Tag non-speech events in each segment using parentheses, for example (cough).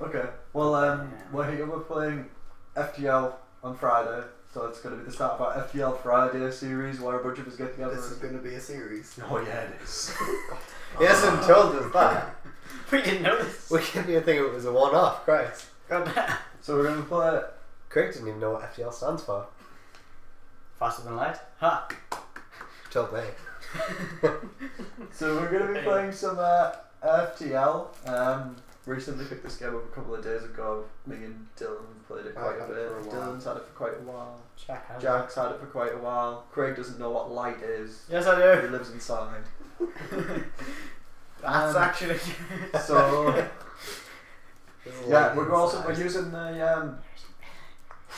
Okay. Well, um, Yeah. we're here. We're playing FTL on Friday, so it's going to be the start of our FTL Friday series where a bunch of us get together. This is going to be a series. (laughs) Oh yeah, it is. (laughs) He hasn't told us that. (laughs) We didn't notice. We didn't even think it was a one-off. Christ. So we're going to play. Craig didn't even know what FTL stands for. Faster than light. Ha. Told me. So we're going to be playing some uh, FTL. Um, recently picked this game up a couple of days ago. Me and Dylan have played it quite a had it bit. a. Dylan's had it for quite a while. Jack. has it. Jack's had it for quite a while. Craig doesn't know what light is. Yes, I do. He lives inside. (laughs) That's Um, actually. (laughs) So yeah, we're also we're using the um,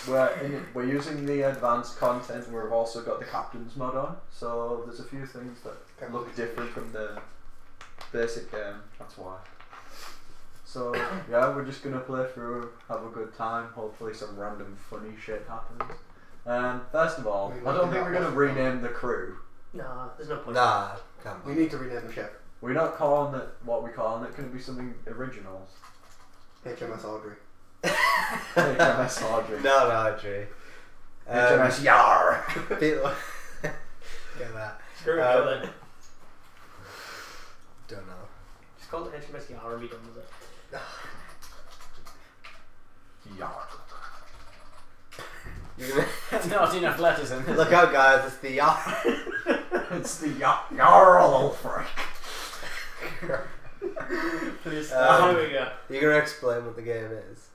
we're in, we're using the advanced content. and We've also got the captain's mod on, so there's a few things that look different from the basic game. That's why. So yeah, we're just gonna play through, have a good time. Hopefully, some random funny shit happens. Um, first of all, We I don't think we're gonna not. rename the crew. Nah, there's no point. Nah, can't We need to rename the ship. We're not calling it what we calling it. Can it be something original? HMS Audrey. HMS Audrey. No, no, Dre. Um, HMS Yar. people- (laughs) Get that. Screw it, Um, go. Don't know. Just call it HMS Yara and be done with it. Yar. You're gonna Not enough letters in this. look out, guys. It's the yacht. (laughs) It's the Yar, Jarl Freak. Please Um. Here we go. You're gonna explain what the game is.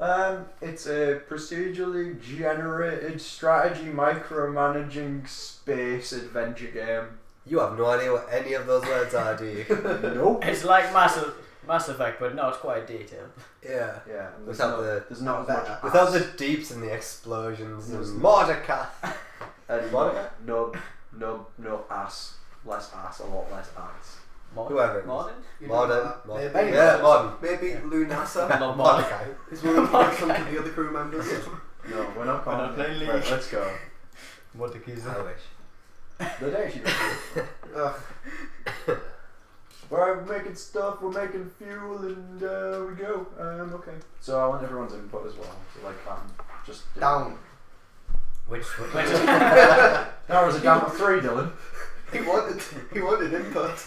Um, it's a procedurally generated strategy micromanaging space adventure game. You have no idea what any of those words are, do you? (laughs) Nope. It's like Mass, Mass Effect, but no, it's quite detailed. yeah. Yeah, and there's Without not, the- there's not as much Better. Without ass. the deeps and the explosions There's and no- Mordecai. Uh, and Monica? no, no, no ass, less ass, a lot less ass. Modern? Whoever it is. Modern? You Modern. that. Uh, modern. Maybe, Yeah, modern. maybe Yeah. Lunasa (laughs) Not modern. Mordecai. is willing to give some to the other crew members. (laughs) No, we're not calling not playing it. League. Right, let's go. Mordecai's. I wish. (laughs) The day she Ugh. We're making stuff, we're making fuel, and uh, we go. Um, okay. So I want everyone's input as well. So like, um, just do- Down. Which Which is- (laughs) That was a down of three, Dylan. He wanted, he wanted input.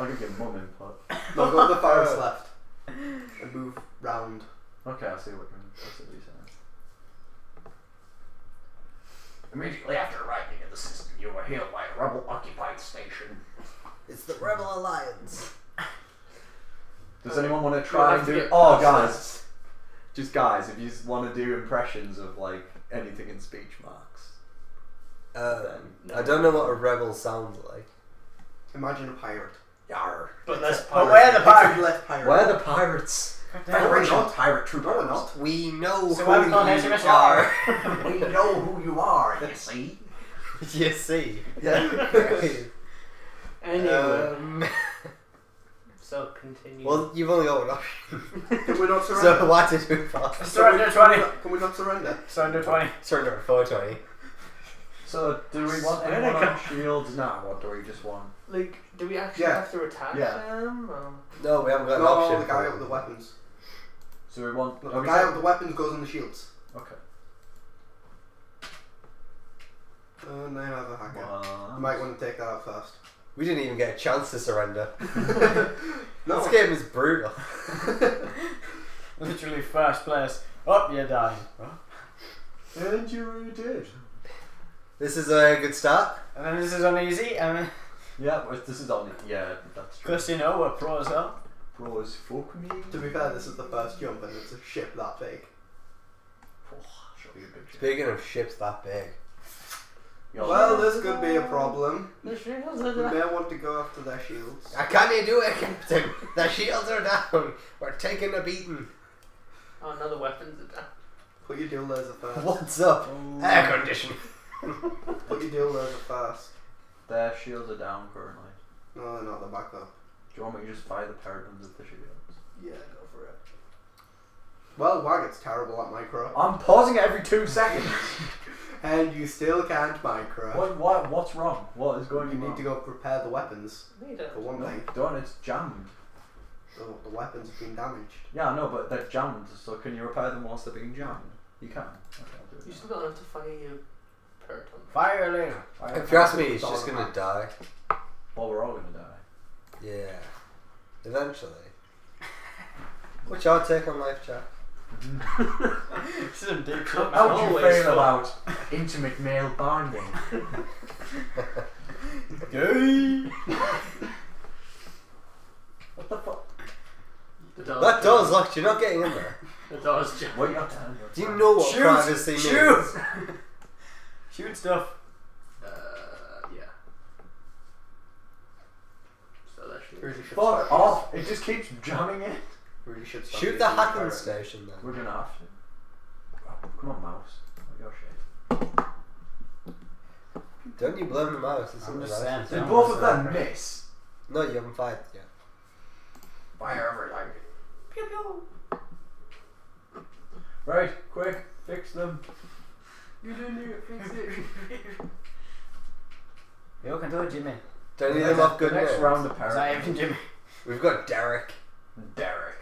I'll give you mum input. No, go to the farthest (laughs) left. And move round. Okay, I see what you're, I see what you're saying. Immediately after arriving at the system, you were hailed by a rebel-occupied station. It's the Rebel Alliance. Does anyone want to try and do? get Oh, guys, just guys, if you want to do impressions of like anything in speech marks, Uh, then I don't know what a rebel sounds like. Imagine a pirate. yar. But that's But where the Except pirate? less pirate. Where the pirates? Federation not. pirate troopers. No, we're not. We know So who we call you HMS are. (laughs) we know who you are. You see. (laughs) you see. Yeah. (laughs) Anyway, um, (laughs) so continue. well, you've only got one option. Can we not (laughs) surrender? so what to do for? Surrender Can we 20. Can we not surrender? Surrender 20. Surrender at 420. So, do we want Swear anyone on shields now, or do we just want? like, do we actually Yeah. have to attack Yeah. them? Or? No, we haven't got an No, option. the guy for with the weapons. So we want. The guy said- with the weapons goes on the shields. Okay. And then have a hacker. One. You might want to take that out first. We didn't even get a chance to surrender. (laughs) (laughs) no. This game is brutal. (laughs) Literally first place. Oh, you're dying. And you already did. This is a good start. And then this is uneasy, and Yeah, well, this is on. Yeah, that's true. because you know we're pros up. Bros, fuck me. To be fair, this is the first jump and it's a ship that big. Oh, show you a big. Speaking of ships that big, Yo, Well, this could be a problem. The shields are down. We may want to go after their shields. Uh, I can't do it, (laughs) Captain. The shields are down. We're taking a beating. Oh, no, the weapons are down. Put your dual laser first. What's up? Air condition. (laughs) Put your dual laser first. Their shields are down currently. No, they're not. They're back up. Do you want me to just fire the paradigms at the shields? Yeah, go for it. Well, Wagget's terrible at micro. I'm pausing it every two seconds. (laughs) And you still can't micro. what? What? What's wrong? What is going on? You on? need to go prepare the weapons, No, you don't. for one No, thing. don't. It's jammed. The, the weapons have been damaged. Yeah, I know, but they're jammed, so can you repair them whilst they're being jammed? You can. Okay, I'll do it You still got enough to fire your parrot. Fire Elena. Fire If you ask me, he's just gonna die. Well, we're all gonna die. Yeah. Eventually. What's your take on life, Jack? This is a deep shit. How would you feel fun. about intimate male bonding? Gay. What the fuck? The door's That door's jammed. locked, you're not getting in there. The door's jammed. What you have to hand Do you know what Shoot! privacy Shoot! means? Shoot stuff. Uh, yeah. So that should. Fuck off! It just keeps jamming it. Really should start Shoot using the hacking pirate. station then. We're gonna have to. Oh, come on, mouse. Oh, your shit. Don't you blame the mouse? It's I'm something just saying. Did both of them miss? No, you haven't fired yet. Fire everything. Pew pew. Right, quick, fix them. You didn't need to fix it. (laughs) You can do it, Jimmy. Don't The you them next- off good next names? round of Is that parrot. even Jimmy? We've got Derek. Derek. Derek.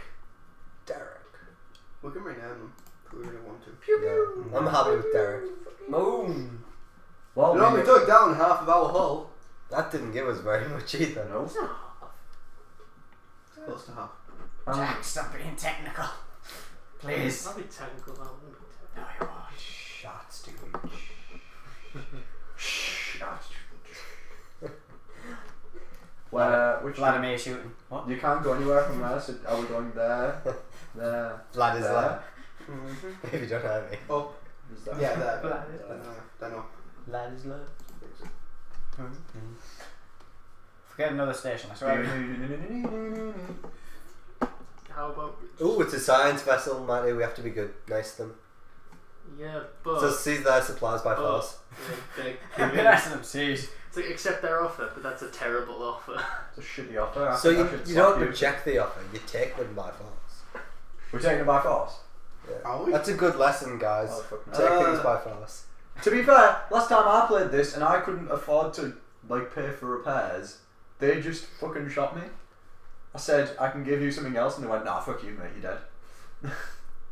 We can rename them if we really want to. Pew Yeah. I'm happy with Derek. Boom. Well, You know, we we dug down half of our hull. That didn't give us very (laughs) much either. No. Close to half. Um, Jack, stop being technical. Please. I'll be technical that one. No, you won't. Shot, stupid. Where, which Vladimir shooting. What? You can't go anywhere from there, so are we going there? (laughs) There. Vlad is there. there. (laughs) If you don't have me. Oh, Is (laughs) there? yeah, there. Vlad is Uh, don't know. Lad is love. Forget another station. I swear. (laughs) How about. Ooh, it's a science vessel, Matty. We have to be good, nice to them. Yeah, but. So seize their supplies by Oh. force. yeah, they- Be nice to them, siege. It's like, accept their offer, but that's a terrible offer. It's a shitty offer. I So you, you don't reject the offer, you take them by force. We're taking it by force. Yeah. Are we? That's a good lesson, guys. Oh, fuck. Take Uh, things by force. To be fair, last time I played this and I couldn't afford to like pay for repairs, they just fucking shot me. I said I can give you something else, and they went, "Nah, fuck you, mate, you're dead." (laughs)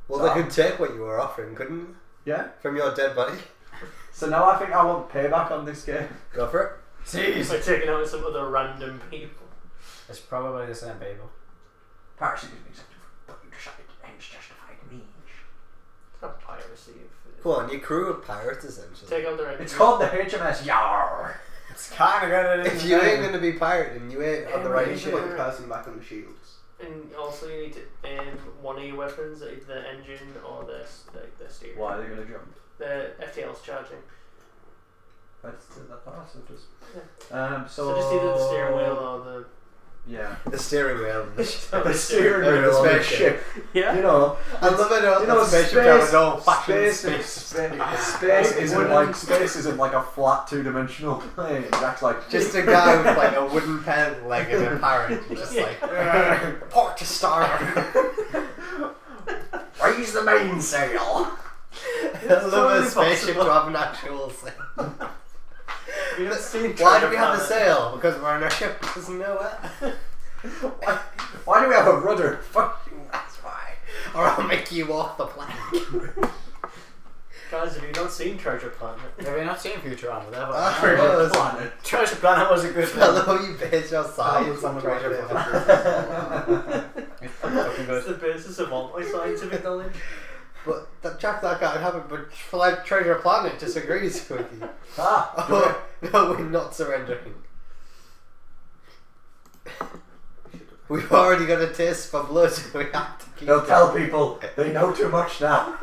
Well, so- they could take what you were offering, couldn't Yeah. From your dead body. So now I think I want payback on this game. Go for it. Siege. By taking out with some other random people. It's probably the same people. Parachute is such a fucking decided hence justified means. It's not piracy. If Come on, your crew of pirates, essentially. Take out their engine. It's called the HMS Yar. It's kind of good. If you ain't gonna be pirating, you ain't on the right but You should shit. put the person back on the shields. And also, you need to um, one of your weapons, either the engine or the the, the steering. Why are they gonna jump? The FTL's charging. That's that part, so just. Um. So, So, just either the steering wheel or the. Yeah. The steering wheel. (laughs) The steering wheel of the spaceship. Yeah. You know. I love it. You know, spaceship space, fucking space, space. space, (laughs) space isn't like space isn't like a flat two-dimensional (laughs) plane. Jack's like Just a guy with like a wooden pen leg and a parrot, just like port to star. raise the mainsail. I love a spaceship to have an actual sail. You don't see Why do we have a sail? Because we're on a ship that (laughs) doesn't know where. Why, why do we have a rudder? (laughs) Fuck. That's why. Or I'll make you walk the plank. Guys, have you not seen Treasure Planet? (laughs) Have you not seen Futurama? They have a- Ah. Treasure was. planet. Treasure Planet was a good I film. love how you base your science on treasure planet. It's fucking It's good. the basis of all my scientific knowledge. But that Jack, that guy, can't happen. But Flight Treasure Planet disagrees with you. (laughs) Ah, (laughs) Oh, no, we're not surrendering. (laughs) We've already got a taste for blood. We have to keep. They'll tell people they know too much now.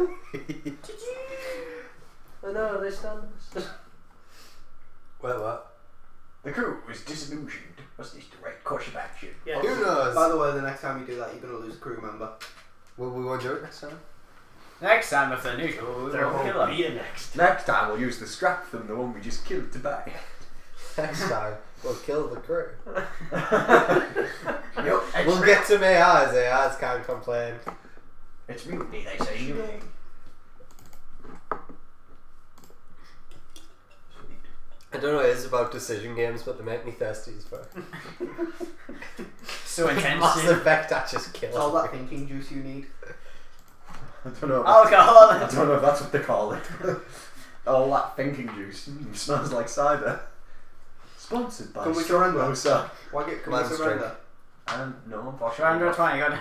I know, they stand. Wait, what? The crew was disillusioned. Was this the right course of action? Yeah. Who knows? By the way, the next time you do that, you're gonna lose a crew member. Will we want to do it next time? Next time, if they're neutral, we There will kill will them. be a next. Next time we'll use the scrap from the one we just killed to buy. Next time, we'll kill the crew. (laughs) Yup, We'll get some AIs. AIs can't complain. It's mutiny, they say. Mutiny. I don't know what it is about decision games, but they make me thirsty as fuck. (laughs) So intense. (laughs) Mass dude. Effect, that just kills It's all that thinking juice you need. (laughs) I don't know. Alcohol. I don't know if that's what they call it. (laughs) All that thinking juice (laughs) mm, smells like cider. Sponsored by Can we surrender? Rosa. Why get can Man's we surrender? And no, unfortunately. Surrender not. 20, gun.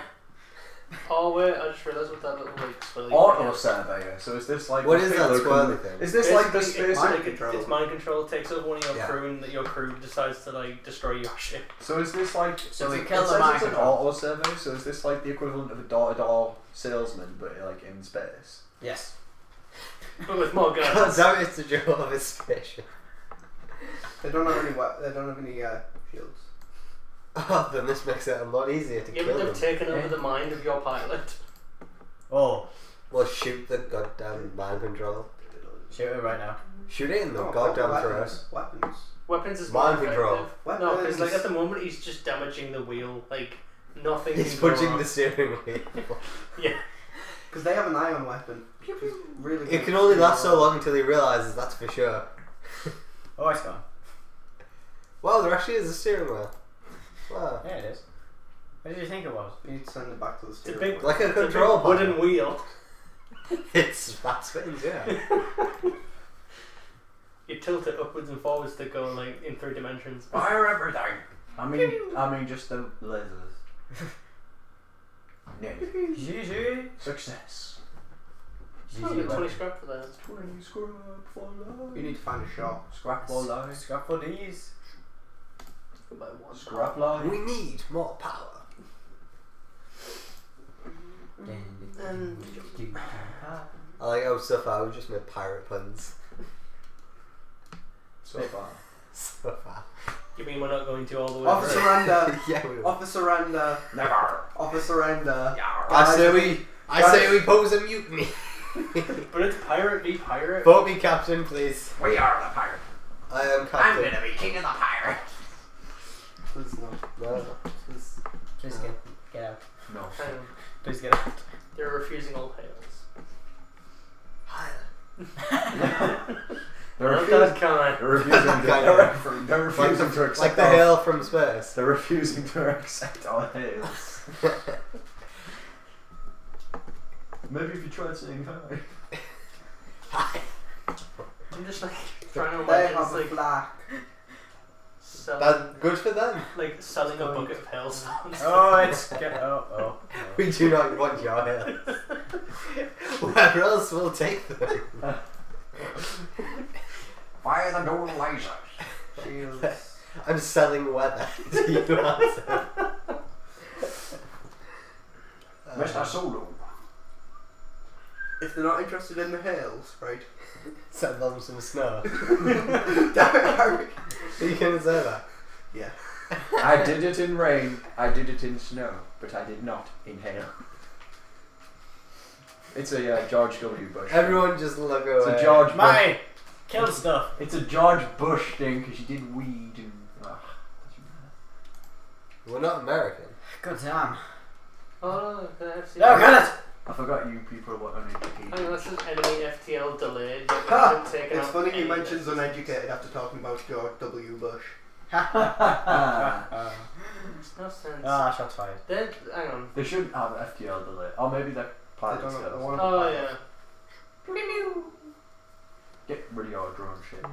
(laughs) Oh wait, I just realised what that little like swirly Auto thing is. surveyor. So is this like What the is that payload swirly com- thing? Is this like the space? it's, Mind like, control. it's mind control. It takes over one of your Yeah. crew, and that your crew decides to like destroy your (laughs) ship. So is this like? So is we it, kill it the says mind it's an control. auto survey. So is this like the equivalent of a door-to-door salesman, but like in space? Yes. But with more God (laughs) guns. damn it, it's a Jehovah's spaceship. They don't have any. wa- They don't have any uh, shields. Oh, then this makes it a lot easier to yeah, kill but them. they've taken over the mind of your pilot. Oh, Well, shoot the goddamn mind control. shoot it right now. Shoot it in the Oh, goddamn weapons. throat. Weapons. Weapons is Mind more control. effective. Weapons. No, because like at the moment he's just damaging the wheel. Like nothing. He's can go punching wrong. the steering wheel. (laughs) Yeah. Because they have an ion weapon. which is Really. It can only last so long until he realizes that's for sure. Oh, it's gone. Wow, there actually is a steering wheel. Wow. Yeah, it is. What did you think it was? You need to send it back to the It's steering. big, wheel. Like a it's a big control wooden wheel. (laughs) It's fat spins, yeah. You tilt it upwards and forwards to go like in three dimensions. Fire everything. I mean, I mean just the lasers. (laughs) no. GG. Success. I'll twenty scrap for that. Twenty scrap for life. You need to find a shop. Scrap for life. Scrap for these. By one. Scrap life. We need more power. And I like how so far we've just made pirate puns. So far. So far. you mean we're not going to all the way? Offer through? surrender. (laughs) yeah, we will. Offer surrender. Never. Offer surrender. I say we. I Guys- say we pose a mutiny. (laughs) But it's pirate v pirate. Vote me captain, please. We are the pirate. I am captain. I'm gonna be king of the pirates. Please no. No, this- Please get, get out. No. Hang (laughs) on. Please get out. They're refusing all hails. They're Not refusing. that kind. They're refusing. To, (laughs) they're, they're refusing to accept like the our- hail from space. They're refusing to accept all hails. (laughs) Maybe if you tried saying hi. I'm just like trying to They imagine have it's like flag. Selling, That's good for them. like selling a bucket of hailstones. (laughs) Oh, it's get. Oh, oh, (laughs) oh. We do not want your hails. (laughs) Where else will take them. Fire the door lasers. Shields. I'm selling weather. Do you answer? Mr. Solo. if they're not interested in the hails, right? Send them some snow. Damn it, Harry. Are you gonna say that? Yeah. I did it in rain, I did it in snow, but I did not in hail. It's a uh, George W. Bush. Everyone just look away. It's a George Bush. My! Kill stuff. It's a George Bush thing because you did weed and. ah, We're not American. Good time. Oh, no, the FTL. No, got it! I forgot you people were uneducated. Hang on, that says enemy FTL delayed. Yet we Ha! It's funny you any mentions of uneducated after talking about George W. Bush. (laughs) Uh, Makes no sense. ah, shots fired. Then, hang on. they shouldn't have FTL delay. Or maybe they're I pilot don't know. I skills. want Oh yeah. Get rid of your drone shit.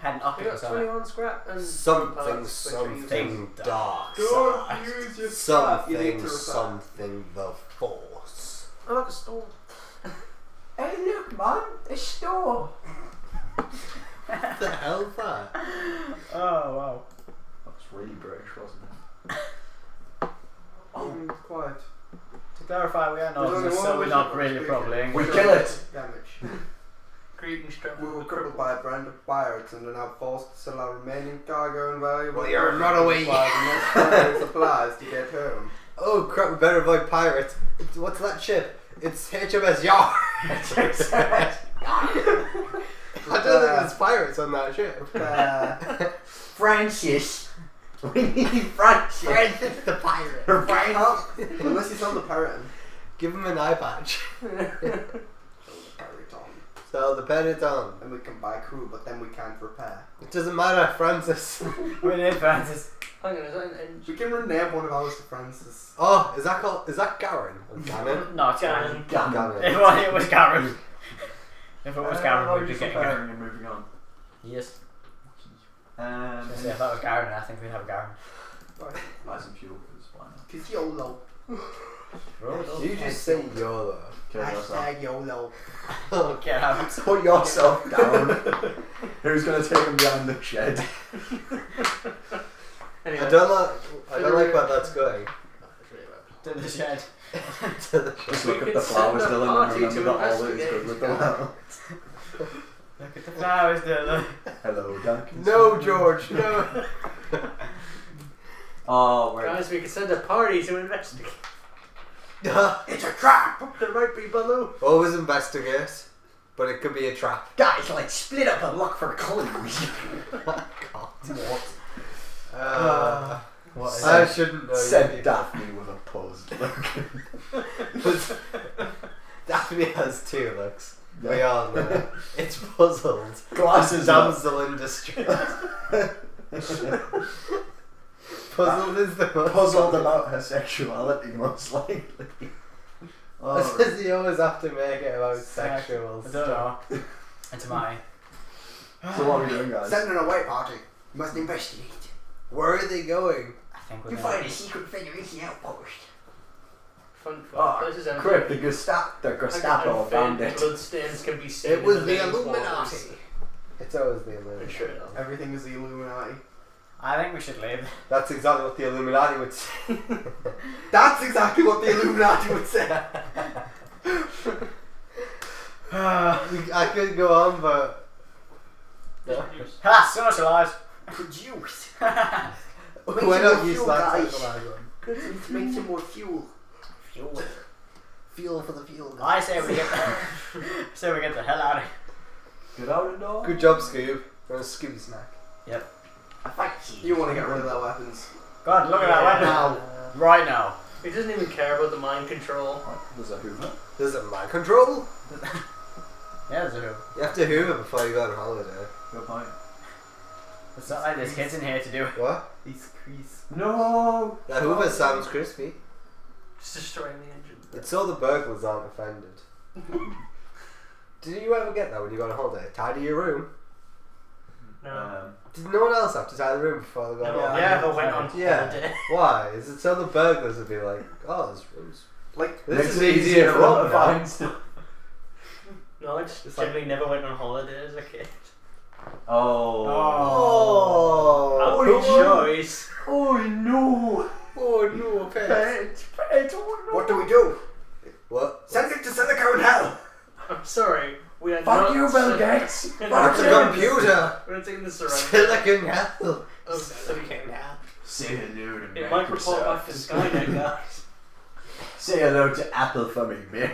Had an We octopus got 21 scrap and Something, parts, which are using- something dark. Don't use your staff. Something, something, the force. Oh, look, a storm. (laughs) Hey, look, man, a store. What the hell that? (laughs) Oh, wow. That was really British, wasn't it? Mm, quiet. To clarify, we are not, so we're not to really speak probably it. We English. kill it. Damage. (laughs) Greetings, Trevor. We were crippled by a brand of pirates and are now forced to sell our remaining cargo and valuable Well, you're goods not and away acquire the necessary supplies to get home. Oh crap, we better avoid pirates. It's, what's that ship? It's HMS Yar. (laughs) I don't think there's pirates on that ship. Uh, Francis. (laughs) We need Francis. Francis (laughs) the pirate. Francis. unless you on the parrot. Give him an eye patch. Sell the parrot on. So Benetton. And we can buy crew, but then we can't repair. It doesn't matter, Francis. (laughs) We need Francis. Hang on, is that an engine? We can rename one of ours to Francis. Oh, is that called? Is that Garen? Or (laughs) Gannon? No, it's Gannon. Garen. Gammon. If it was, it was Garen. If it was (laughs) Uh, Garen, how are we'd you be getting Garen. and moving on? Yes. Um, So if that was Garen, I think we'd have a Garen. buy some fuel because why not? Cause YOLO. You just say YOLO. Kill yourself. YOLO. (laughs) Get out. Put yourself (laughs) down. Who's gonna take him behind the shed? Anyway, I don't like. I don't like where that's going. To the shed. (laughs) to the Just We look at could the flowers, send a Dylan, party and remember to that all that is investigate. good with the world. Look at the flowers, Dylan. Hello, Duncan. No, George. No. Oh, wait. guys, we could send a party to investigate. (laughs) It's a trap! There might be below. Always investigate, but it could be a trap. Guys, let's split up and look for clues. (laughs) what god Uh, What is I shouldn't know. Said. Daphne with a pause. Look. (laughs) Daphne has two looks. We all know. It's puzzled. Glasses. Damsel in distress. Puzzled is the most Puzzled (laughs) about her sexuality, most likely. (laughs) Oh, Says you always have to make it about Sex. sexual I don't know. It's mine. so what are we doing, guys? Send an away party. You must investigate. Where are they going? I think we're You gonna. find a secret Federation outpost. Fun, ah, fun. Oh, this is empty. Quick, the Gestapo, the Gestapo found it. Bloodstains can be seen. It was in the main Illuminati. quarters. It's always the I'm Illuminati. sure enough. Everything is the Illuminati. I think we should leave. That's exactly what the Illuminati would say. (laughs) That's exactly what the Illuminati would say. (laughs) We- I could go on, but ha! Socialise! Produce. why not use fuel, that guys. socialize one? Good to make some more fuel. Fuel. Fuel for the fuel. I say we get (laughs) say we get the hell out of here. Get out the door. Good job, Scoob. Got a Scooby snack. I fight you. You want to get rid of their weapons. God, look at that right now. Right now. He doesn't even care about the mind control. What? There's a Hoover. There's a mind control. (laughs) Yeah, there's a who. You have to hoover before you go on holiday. Good point. It's not like there's kids in here to do it. What? These crease. No. That hoover sounds crispy. Just destroying the engine. It's so the burglars aren't offended. (laughs) Did you ever get that when you go on holiday? Tidy your room. No. Um, Did no one else have to tidy the room before they go no, on I yeah, never went on Yeah. holiday. (laughs) Why? Is it so the burglars would be like, oh, this room's. Like, This makes is it easier for them them to now. find stuff. (laughs) No, I just It's like- generally never went on holiday as a kid. Oh. Oh, oh. Good choice. Oh no. Oh no, pet. Pet, pet, oh no. what do we do? What? Send it to Silicon Hell. I'm sorry. We are Fuck not you, Bill Gates. (laughs) Fuck It's not a you. computer. We're not taking the surrender. Silicon Hell. of Silicon Hell. Say hello to It might report back to Skynet, guys. (laughs) Say hello to Apple for me, man.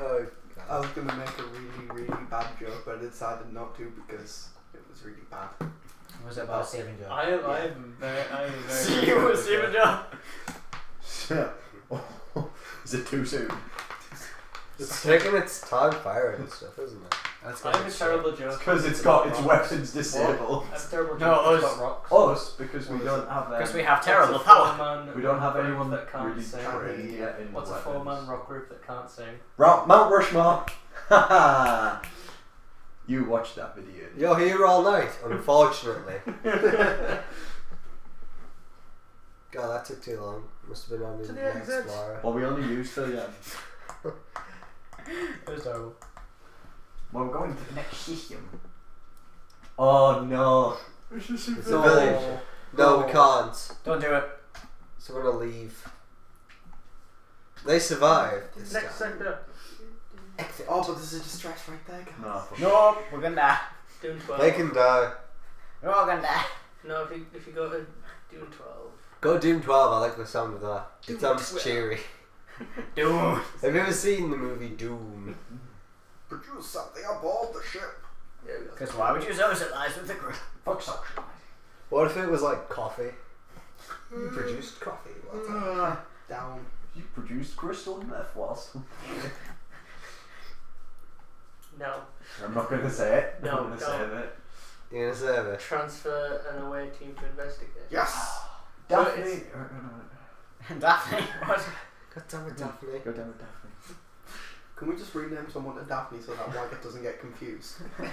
Oh, I was gonna make a really, really bad joke, but I decided not to because it was really bad. Was it about Stephen Jones? I am, I am very, I am very. See you with Stephen Jones. (laughs) Is it too soon? It's taking its time firing and stuff, isn't it? That's I have a terrible joke. Because it's got its weapons disabled. I have a terrible No, joke. It's us. got rocks. Us, because we don't have Because um, we have terrible power. four-man we don't have anyone that can't really sing. trained yet in What's a four-man rock group that can't sing? Ra- Mount Rushmore. Ha (laughs) You watched that video. You're here all night, unfortunately. (laughs) God, that took too long. Must have been on the To the Internet exit. Explorer. Well, we only used the. Um, It was terrible. Well, we're going to the next system. Oh no. It's a village. No, we can't. Don't do it. So we're gonna leave. They survived. This Next time. sector. Exit. Oh, but there's a distress right there, guys. No. No, we're gonna die. Doom 12. They can die. We're all gonna die. No, if you, if you go to Doom 12. Go Doom 12, I like the sound of that. Doom it sounds 12. cheery. (laughs) (laughs) Dude. Have you ever seen the movie Doom? Produce something aboard the ship. There we. Because why would you socialize with the crew? Fuck suction. What if it was like coffee? You produced coffee. What the- uh. Down. You produced crystal meth whilst. No. I'm not going to say it. No, I'm going to say it. You're gonna serve it. Transfer an away team to investigate. Yes. (gasps) So oh, (laughs) Daphne. it's- (laughs) Daphne. What? God damn it, Daphne. Go down with Daphne. Can we just rename someone to Daphne so that Wyatt doesn't get confused? (laughs)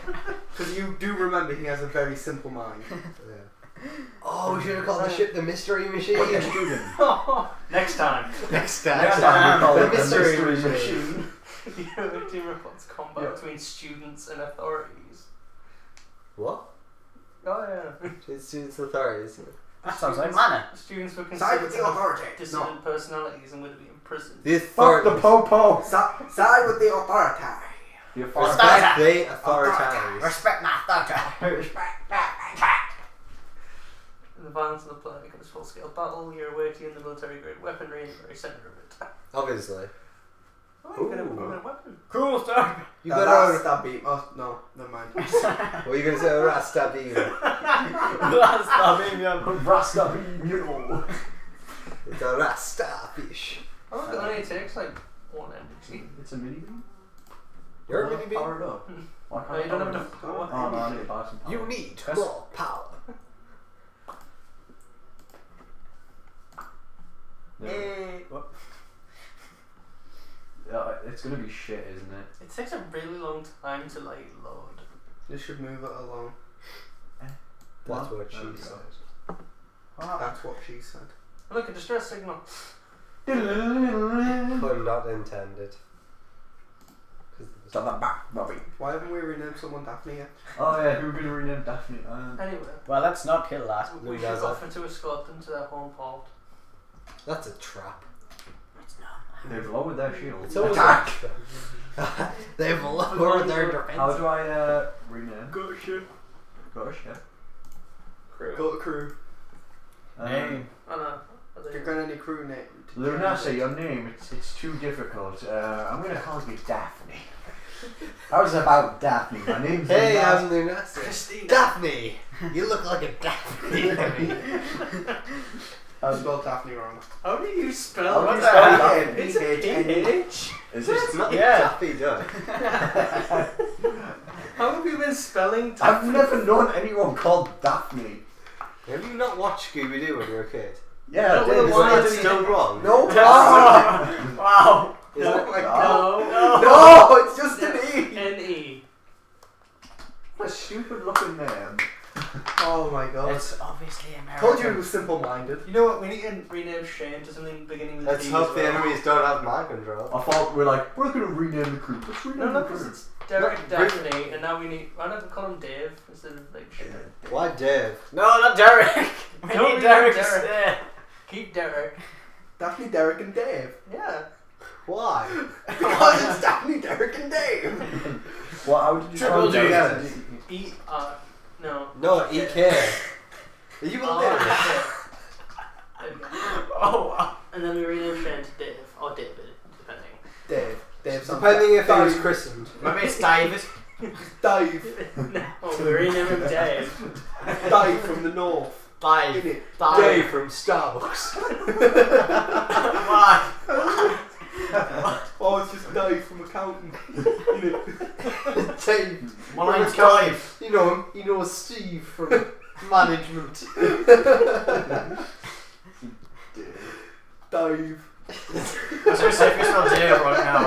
Because you do remember he has a very simple mind. (laughs) Yeah. Oh, we should have called the oh. ship the Mystery Machine. What a student. (laughs) Next time. Next time. Next time we call the it the Mystery, Mystery Machine. the away team reports combat Yeah. between students and authorities. What? Oh yeah. It's students' and authorities. That sounds like mana. Students were considered to the have dissident No. personalities and would be imprisoned. The Fuck the authorities. popo. Si- side with the authority. The Respect. authority. Respect the authorities. Respect my authority. (laughs) respect The violence of the play becomes full scale battle. You're away team the military grade weaponry in the very centre of it. Obviously. Oh, you a weapon. Cool stuff. You That better. last stab beat. Oh no, never mind. (laughs) What are you gonna say? Oh, Rasta beam. That's the baby. Rasta beam, you know. It's a Rasta fish. I think it only takes like one energy. It's a mini beam. You're a Well, mini beam. Power it up. Why can't No, you I don't have it to. up? Oh no, I need to buy some power. You need Yes. more power. Yeah. Eh, what? Yeah, it's gonna be shit, isn't it? It takes a really long time to like load. You should move it along. That's what she There we go. said. That's what she said. Look, a distress signal. Pun not intended. Stop that back, Bobby. Why haven't we renamed someone Daphne yet? Oh yeah, who are we gonna rename Daphne? Um, Anyway, Well, let's not kill that. we Who should does offer to escort them to their home port. That's a trap. It's not. They've lowered their shield. It's always Attack! (laughs) They've lowered their defense. How do I uh, rename? Gotcha. Gosh, yeah. Crew. Go to crew. Um, Name. I know. If you're gonna need crew name. to Luna, say change your name. It's, it's too difficult. Uh, I'm gonna call you Daphne. How's about Daphne? My name's Hey, Luna. I'm Lunasa. Christina. Daphne! You look like a Daphne. (laughs) it. I spelled Daphne wrong. How do you spell How do you spell Daphne? It's a PH. Is this? not Yeah. Daffy Duck. (laughs) How have you been spelling Daphne? I've never known anyone called Daphne. Have you not watched Scooby Doo when you were a kid? Yeah, No, I did. well, Is that still wrong? No, (laughs) Wow. wow. Is it? my God. No. No, it's just an E. N E. What a stupid looking man. Oh my god. It's obviously American. Told you he was simple minded. You know what? We need to rename Shane to something beginning with Let's D hope as the well. enemies don't have mind control. I thought we are like, we're gonna rename the crew. Let's rename No, no, because it's Derek No, Daphne, and now we need. Why don't we call him Dave instead of like Shane? Why Dave? No, not Derek. (laughs) We Don't need be Derek. Derek. Instead. Keep Derek. Daphne, Derek, and Dave. Yeah. Why? (laughs) Because it's Daphne, Derek, and Dave. (laughs) Well, how did you Triple spell D. Daphne? E R. No. No, EK. Are you Oh, uh, illiterate? okay. There we go. (laughs) Oh, wow. And then we rename Shane to Dave or David, depending. Dave. Dave. sounds Depending if he was christened. Maybe it's David. Dave. Oh, we rename him Dave. Dave from the north. Dave. Innit? Dave. Dave from Starbucks. (laughs) Why? (laughs) Oh, it's just Dave from accounting. Dave. My name's From Dave. You know (laughs) him. You know Steve from management. Dave. I was going to say if you spell Dave right now.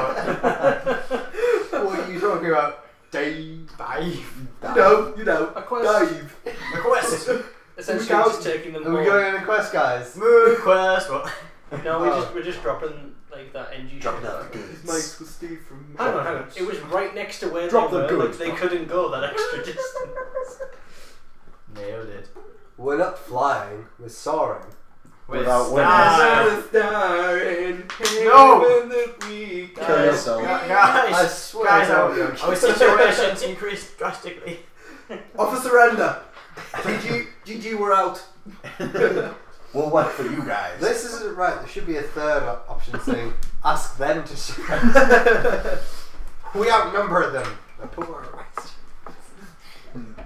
what are you talking about? Dave. Dave. You know, you know. A quest. Dave. Request. Essentially, Look out. just taking them Are we going on a quest, guys? Request. What? (laughs) No, we Oh. just we're just dropping like that NG Drop shit. that His mates was Steve from. Hang on, hang on. It was right next to where Drop they the were. Like they couldn't go that extra distance. (laughs) Nailed it. We're not flying. We're soaring. Without stars. No. we Kill Guys, yourself. Guys, I swear guys, our, God. our situations increased drastically. (laughs) Offer surrender. GG, GG, we're out. (laughs) We'll work for you guys. This isn't right. There should be a third option saying, ask them to surrender. (laughs) we outnumber them. The poor rest.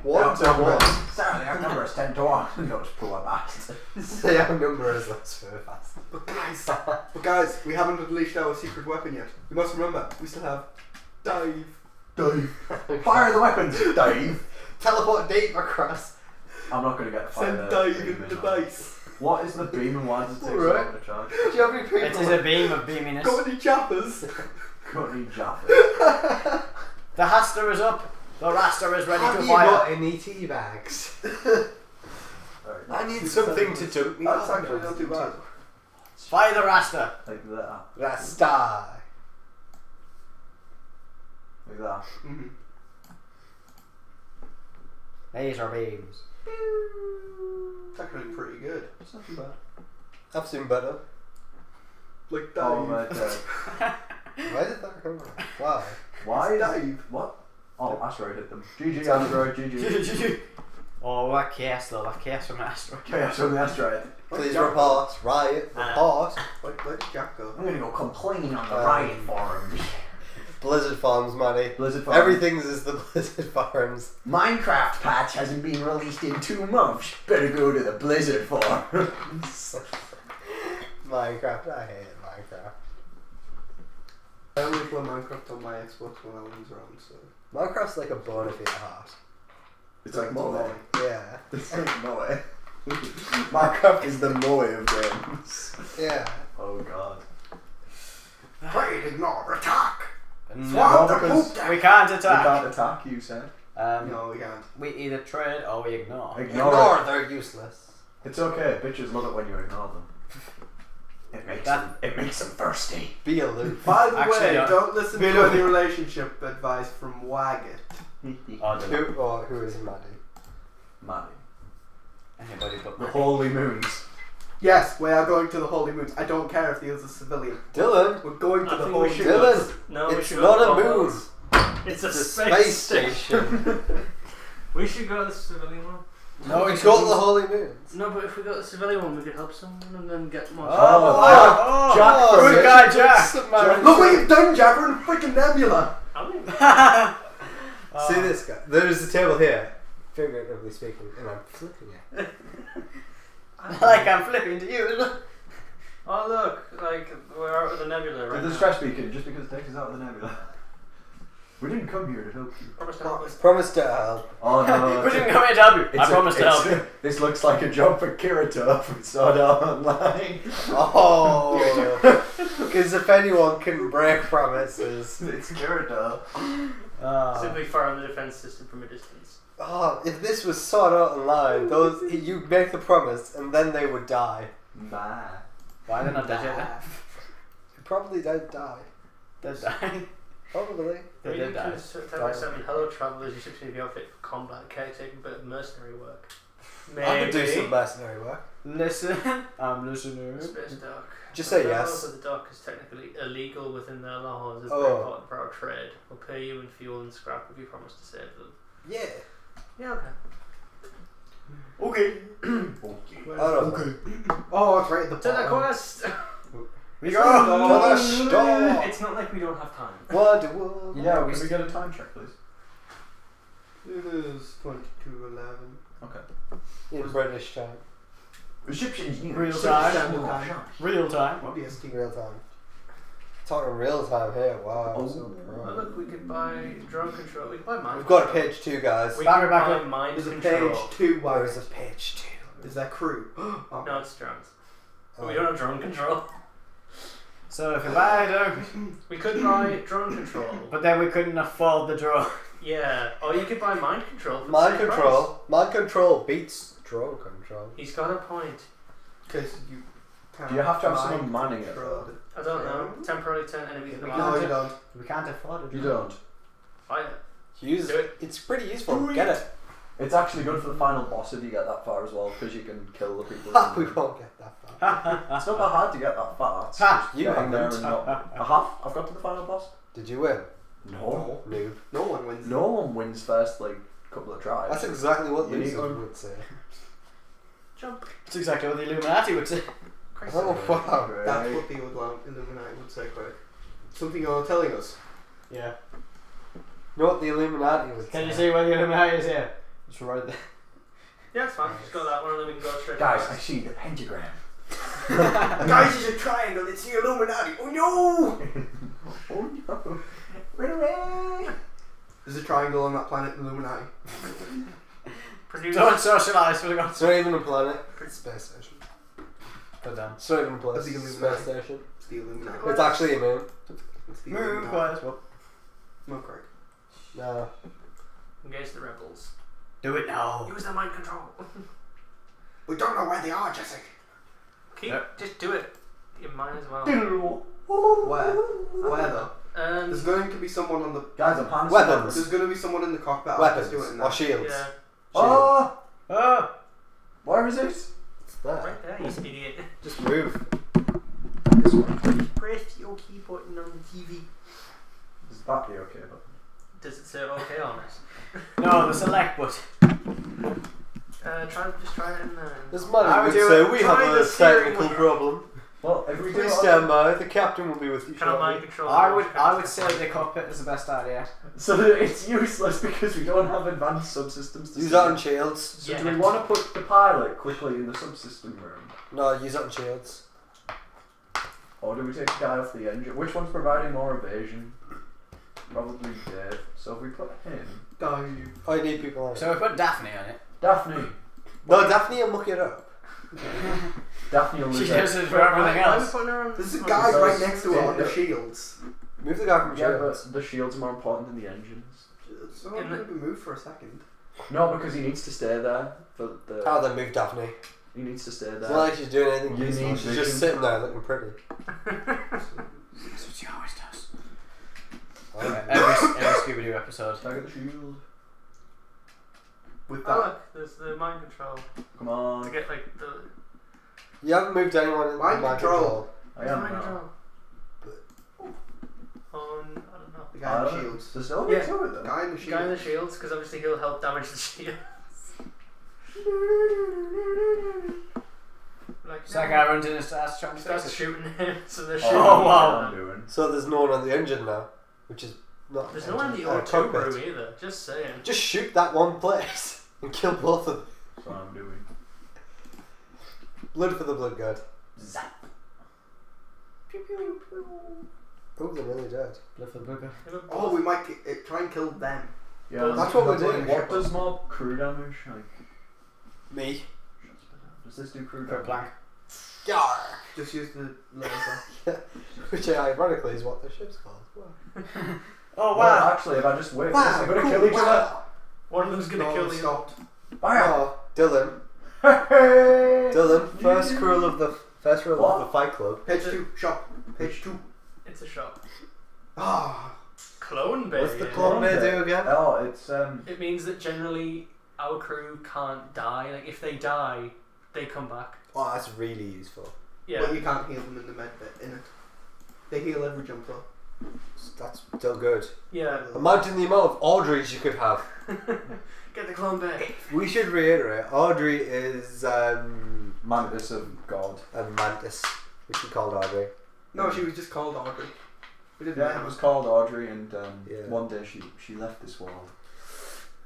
One to one. Sorry, our number is 10 to 1. (laughs) Those poor bastards. They outnumber us, that's very fast. But guys, but guys, we haven't unleashed our secret weapon yet. You must remember, we still have Dave. Dave. Fire the weapons, Dave. Teleport Dave across. I'm not gonna get to Send the Dave beam into the in base. What is the beam and why does it take so Alright. long to charge? Do you have any people? It is a beam of beaminess. Got any chappers? (laughs) (laughs) Got any jaffers? The Haster is up. The Raster is ready have to you fire. got any tea bags? Alright, I need something to dunk me. That's up actually with. not too bad. Fire the Raster. Like that. That's die. Like that. Mm-hmm. Laser beams. It's actually pretty good. It's not too bad. I've seen better. Like Dave. Oh my god. (laughs) Why did that come from? Why? Why is Dave. What? Oh, asteroid hit them. GG asteroid, GG. oh, that chaos though. That chaos from Astro. Chaos from the asteroid. Please report. Riot. Uh, Report. Where, where did Jack go? I'm gonna go complain on the Um, Riot forums. Blizzard Farms, Manny. Blizzard Farms. Everything's is the (laughs) Blizzard Farms. Minecraft patch hasn't been released in two months. Better go to the Blizzard Farms. (laughs) Minecraft. I hate Minecraft. I only play Minecraft on my Xbox when Alan's around, so. Minecraft's like a bone of your heart. It's like Moe. annoying. Yeah. It's like Moe. (laughs) Minecraft is the Moe of games. Yeah. Oh god. Pray ignore attack! No, Swap because- we can't attack. We attack. can't attack, you said. Um, No, we can't. We either trade or we ignore. Ignore, Ignore, it. they're useless. It's okay. Bitches love it when you ignore them. (laughs) It makes That- them. It makes them thirsty. Be aloof. (laughs) By the Actually, way, don't listen to below- any relationship advice from Waggett. (laughs) Oh, who, or who is Maddie? Maddie. anybody but The holy moons. Yes, we are going to the Holy Moons. I don't care if the other's a civilian. Dylan. We're going to I the think Holy we should Moons. Dylan. No, we it's should not a to moon. Mars. It's a It's a space, space station. (laughs) We should go to the civilian one. No, we it's got the Holy Moons. No, but if we go to the civilian one, we could help someone and then get more. Oh, Oh, oh, Jack oh, good it. guy, Jack. Submarine. Look what you've done, Jack! We're in a freaking Nebula! (laughs) I mean, (laughs) See uh, this guy? There's a table here, figuratively speaking, and I'm flipping it. (laughs) like I'm flipping to you. (laughs) oh look, like we're out of the nebula right Did the now. stress beacon just because it takes us out of the nebula? We didn't come here to help you. Promise to help us. Promise to help. Oh no. (laughs) we didn't come here to help you. I It's a- promise to it's- help you. This looks like a job for Kirito from Sword Art Online. Oh, because if anyone can break promises, it's Kirito. Uh, Simply fire on the defense system from a distance. Oh, if this was Sword Art Online, oh, those you make the promise and then they would die. Nah. why are they not dead (laughs) yet? Probably don't die. They're dying. (laughs) Probably. They did die. can s- seven hello travelers, you should be outfit for combat, caretaking a bit mercenary work. Maybe. I could do some mercenary work. Listen, (laughs) I'm listening. Space dock. Just say yes. the dock is technically illegal within their laws. It's Oh. very important for our trade. We'll pay you in fuel and scrap if you promise to save them. Yeah. Yeah, okay. Okay. Where's I don't the- Oh, it's oh, right at the To the bottom. quest! We To go. the store. it's not like we don't have time. Wonder Woman. Yeah, can we get a time check, please? It is 2211. Okay. In British time. Egyptians news. Real time. standard time. Real time. BST. Real time. Talking real time here. Wow. Oh. so Oh, pro. look, we could buy drone control. We could buy mind We've got a control. page two, guys. We Back could it, back buy it. mind There's a control. page two There is wires. a page two. Is that crew? (gasps) oh. No, it's drones. But Oh. we don't have drone control. So if we buy them, (laughs) We could buy drone control. but then we couldn't afford the drone. (laughs) Yeah. Or you could buy mind control. For the Mind same control. price. Mind control beats drone control. He's got a point. Because you. Do you have to have mind someone manning it, though? I don't know. Temporarily turn enemies into No, mind. you don't. We can't afford it. You don't. I, Use Do it. It's pretty useful. Do Get it. it. It's actually good for the final boss if you get that far as well, because you can kill the people. (laughs) Ha, we won't get that far. (laughs) It's not that hard to get that far. It's Ha, just you getting there haven't. and not. (laughs) I have. I've got to the final boss. Did you win? No. Noob. No one wins. No one wins first like couple of tries. That's exactly what You need losers one. would say. jump. That's exactly what the Illuminati would say. Crazy. Oh wow. Great. That's what the Illuminati Illuminati would say, Craig. Something you're telling us. Yeah. You know what the Illuminati would Can say? you see where the Illuminati is here? It's right there. Yeah, it's fine. Just got that one and then we can go straight Guys, the I see the pentagram. (laughs) Guys, it's a triangle. It's the Illuminati. Oh no! (laughs) oh no. Run away. There's a triangle on that planet Illuminati. Produced. Don't socialise for the gods. It's not even a planet. It's a space station. Put down. It's not even a place. The It's a Illuminati. station. It's the Illuminati. It's actually a moon. It's the Move, Illuminati. quiet. Well, No, correct. No. Engage the rebels. do it now. Use the mind control. (laughs) We don't know where they are, Jesse. Keep. Yep. Just do it. You might as well. Where? Where though? Um. There's going to be someone on the. Guys, I'm panicking. Weapons. There's going to be someone in the cockpit. I'll Weapons just do it in or shields. Yeah. Oh, Oh! where is it? It's there. Right there, you idiot. Just move. This one. Press your key button on the TV. Is that the battery okay? But Does it say okay on it? No, the select button. Uh, try just try it in there. This I man would would say we have a steering technical problem. Well, if we do Please it- stand by. The captain will be with you Can I mind shortly. control? I would, I would say the cockpit is the best idea. So it's useless because we don't have advanced subsystems to Use see. that on shields. So Yeah. do we want to put the pilot quickly in the subsystem room? No, use that on shields. Or do we take the guy off the engine? Which one's providing more evasion? Probably Dave. So if we put him. Die. I oh, need people on it. So we put Daphne on it. Daphne! No, Daphne will muck it up. (laughs) Daphne will She lose does it. it for everything Why- why else. putting her on- There's a guy the- right next to it on the shields. Move the guy from Yeah, shields. but the shield's are more important than the engines. So In I'm going to be moved for a second. No, because he needs to stay there for the. How then move Daphne? He needs to stay there. It's there. not like she's doing anything You useful. need She's vision. just sitting there looking pretty. (laughs) That's what she always does. every every Scooby Doo episode. Target the shield. With Oh look, there's the mind control. Come To on. get like the You haven't moved anyone in Mind mind control. I am mind now. control. On I don't know. The guy in the Uh, shields. There's still Yeah. yeah. two. Guy in the The guy in the shields. shields, because obviously he'll help damage the (laughs) shield. like So that guy runs in his ass trying to starts shooting (laughs) him, so they're Oh, shooting. wow. what I'm. So there's no one on the engine now, which is not. There's no one in the uh, O2 cockpit. room either. Just saying. Just shoot that one place (laughs) and kill both of them. That's what I'm doing. Blood for the blood god. Zap. Pew pew pew. Oh, they're really dead. Blood for the booger. Oh, we might ki- uh, try and kill them. Yeah, That's what we're doing. What does more crew damage? Like, Me. does this do crew For a damage? plank. Yar. Just use the laser. (laughs) Which ironically is what the ship's called. Wow. (laughs) Oh Well, actually, if I just wait, wow, we're gonna kill each other. One of them's gonna No, kill the stopped. Bam! Oh, Dylan. Hey! Dylan, first rule of the first rule of the Fight Club. Page two. Shop. Page two. It's a shot. Ah. Clone bay. What's the yeah. clone bay do again? Oh, it's um. It means that generally our crew can't die. Like if they die, they come back. Oh, that's really useful. Yeah. But you can't heal them in the med bit, in it. They heal every jump though. That's still good. Yeah. Imagine the amount of Audreys you could have. (laughs) Get the clone bay. We should reiterate, Audrey is um, Mantis of God. a mantis, which we called Audrey. No, she was just called Audrey. We didn't Yeah, know. it was called Audrey, and um, Yeah. one day she she left this world.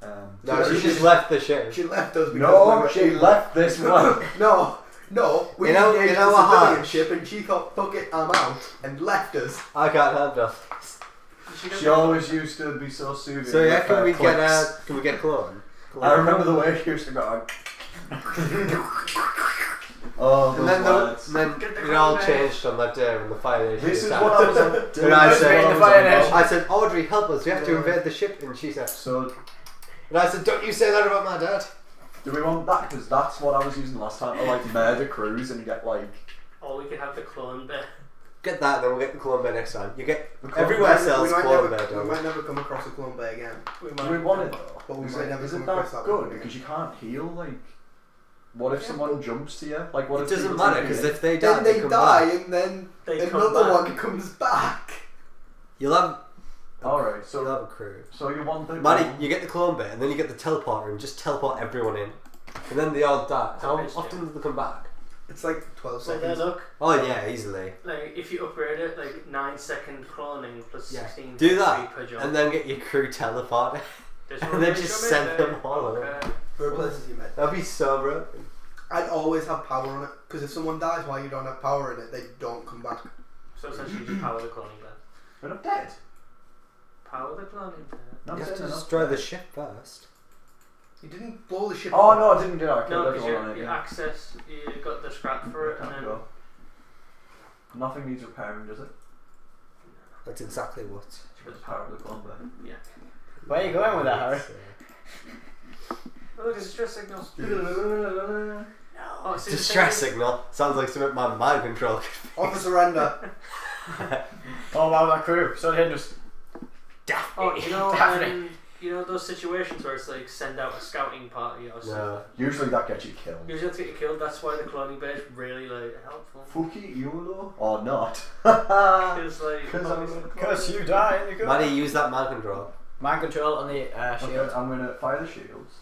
Um, No, she she- just left the ship. She left us because we no, were she able- left this (laughs) world. No, no. We In our- engaged in a our civilian hearts. ship and she thought, fuck it, I'm out, and left us. I can't handle. She, She always used to be so soothing. So yeah, can her we uh, get clicks. a can we get a clone? I remember the way she used to go. oh, those And then, the, words. Then the it all clone eh? changed on that day when the fire nation This is attacked. what I was (laughs) on. And I this is said- what I The was Fire on I said, Audrey, help us. We have to invade the ship. And she said, So, and I said, don't you say that about my dad. do we want that? Because that's what I was using last time to like murder crews and get like. Or we could have the clone bay. Get that, then we'll get the clone bay next time. You get the everywhere We sells we might clone never, bay. We don't might never come across a clone bay again. We Do we want it though? But we is might never is come that across that good? one. Because you can't heal like. What if Yeah, someone jumps to you? Like what It if doesn't matter because if they die, Then they come die, back. and then They another back. one comes back. You'll have. All right, You'll so have a crew. so you want the Manny, you get the clone bit, and then you get the teleporter, and just teleport everyone in, and then they all die. How often do they come back? It's like 12 So there, seconds. look. Oh yeah, easily. Like if you upgrade it, like nine second cloning plus Yeah. sixteen. Do that, per jump. And then get your crew teleported, This (laughs) and one then will just jump send them all over. Okay. For places you met. That'd be so broken. I'd always have power on it, because if someone dies while you don't have power in it, they don't come back. So essentially, just power the cloning then. But I'm dead. power the cloning to. No, I'm You have to enough. destroy the ship first. You didn't blow the ship. Oh up. no, I didn't do that. I No, killed because everyone you, on it. you Yeah. access, you got the scrap for it, and Can't then go. Nothing needs repairing, does it? That's exactly what. Just power of the clone there. Where are you going with that, Harry? oh, look, it's distress signals. (laughs) Oh, Oh, see, the Distress thing signal sounds like something my mind control. could Offer surrender. (laughs) Oh wow, that crew. So they just. is- Oh, you know, Daphne. um, you know those situations where it's like send out a scouting party or something. No. Usually that gets you killed. Usually have to get you killed. That's why the cloning base really like helpful. Fuki Yulo or not? (laughs) Because like, Because I'm obviously- gonna Because you die in the gun. Maddie, use that mind control. Mind control on the uh, Okay. I'm gonna fire the shields.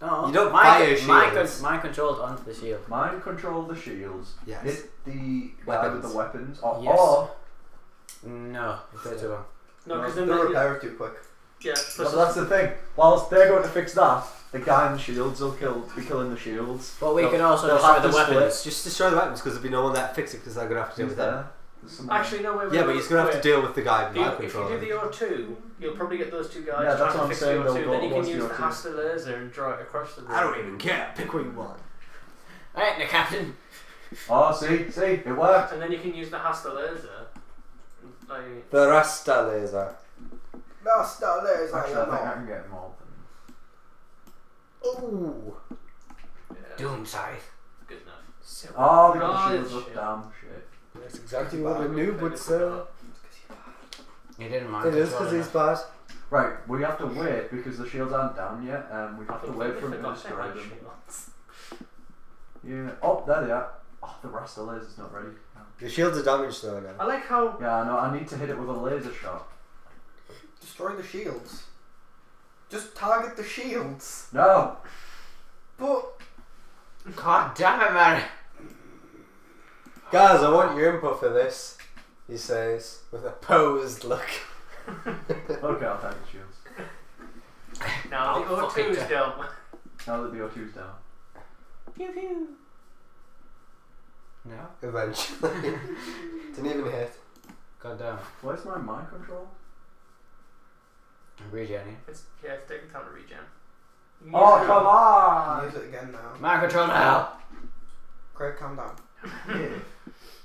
No. You don't mind, fire mind, shields. con- mind controlled onto the shield. Mind control the shields. Yes. Hit the guy with Weapons. the weapons. Or, Yes. or No, it's way too long. No, because The then they, repair too quick. Yeah. well, that's the thing. Whilst they're going to fix that, the guy in the shields will kill, be killing the shields. But we They'll- can also they'll destroy have the to split. weapons. Just destroy the weapons because there'll be no one that fix it because they're gonna have to deal Who's with that. there? There's someone- actually, no. Wait, wait, Yeah, but wait, he's gonna have to deal with the guy Do you, mind if you control. do the O2, you'll probably get those two guys Yeah, that's trying what to I'm fix saying, the they'll O2. go Then you can towards use the the O2. Hasta laser and draw it across the room. I don't even care. Pick what you want. Alright, the captain. Oh, see, see, it worked. And then you can use the Hasta laser. Like, The Rasta laser. Master laser. Actually, I think I can get more than. Ooh. yeah, Doom scythe. good enough. Oh, they got Oh, the shields shit. up. Damn shit. That's exactly what a noob would say. He didn't mind. It is because he's enough. bad. Right, we have to wait because the shields aren't down yet. Um, we have to wait for completely them to forgot they destroy them. Yeah. Oh, there they are. Oh, the Rasta laser's not ready. The shields are damaged though now. I like how Yeah, I know. I need to hit it with a laser shot. Destroy the shields. Just target the shields. No. But God damn it, Mary. Guys, I want your input for this. He says with a posed look. (laughs) Okay, I'll take the shields. now the Oh, fucking O2's death. down. Now that the O2's down. Pew pew. No. Eventually. (laughs) Didn't even hit. God damn. Where's my mind control? I'm regenning. It's, yeah, it's taking time to regen. You Oh, use come on! use it again now. Mind control now. Craig, calm down. Yeah. (laughs)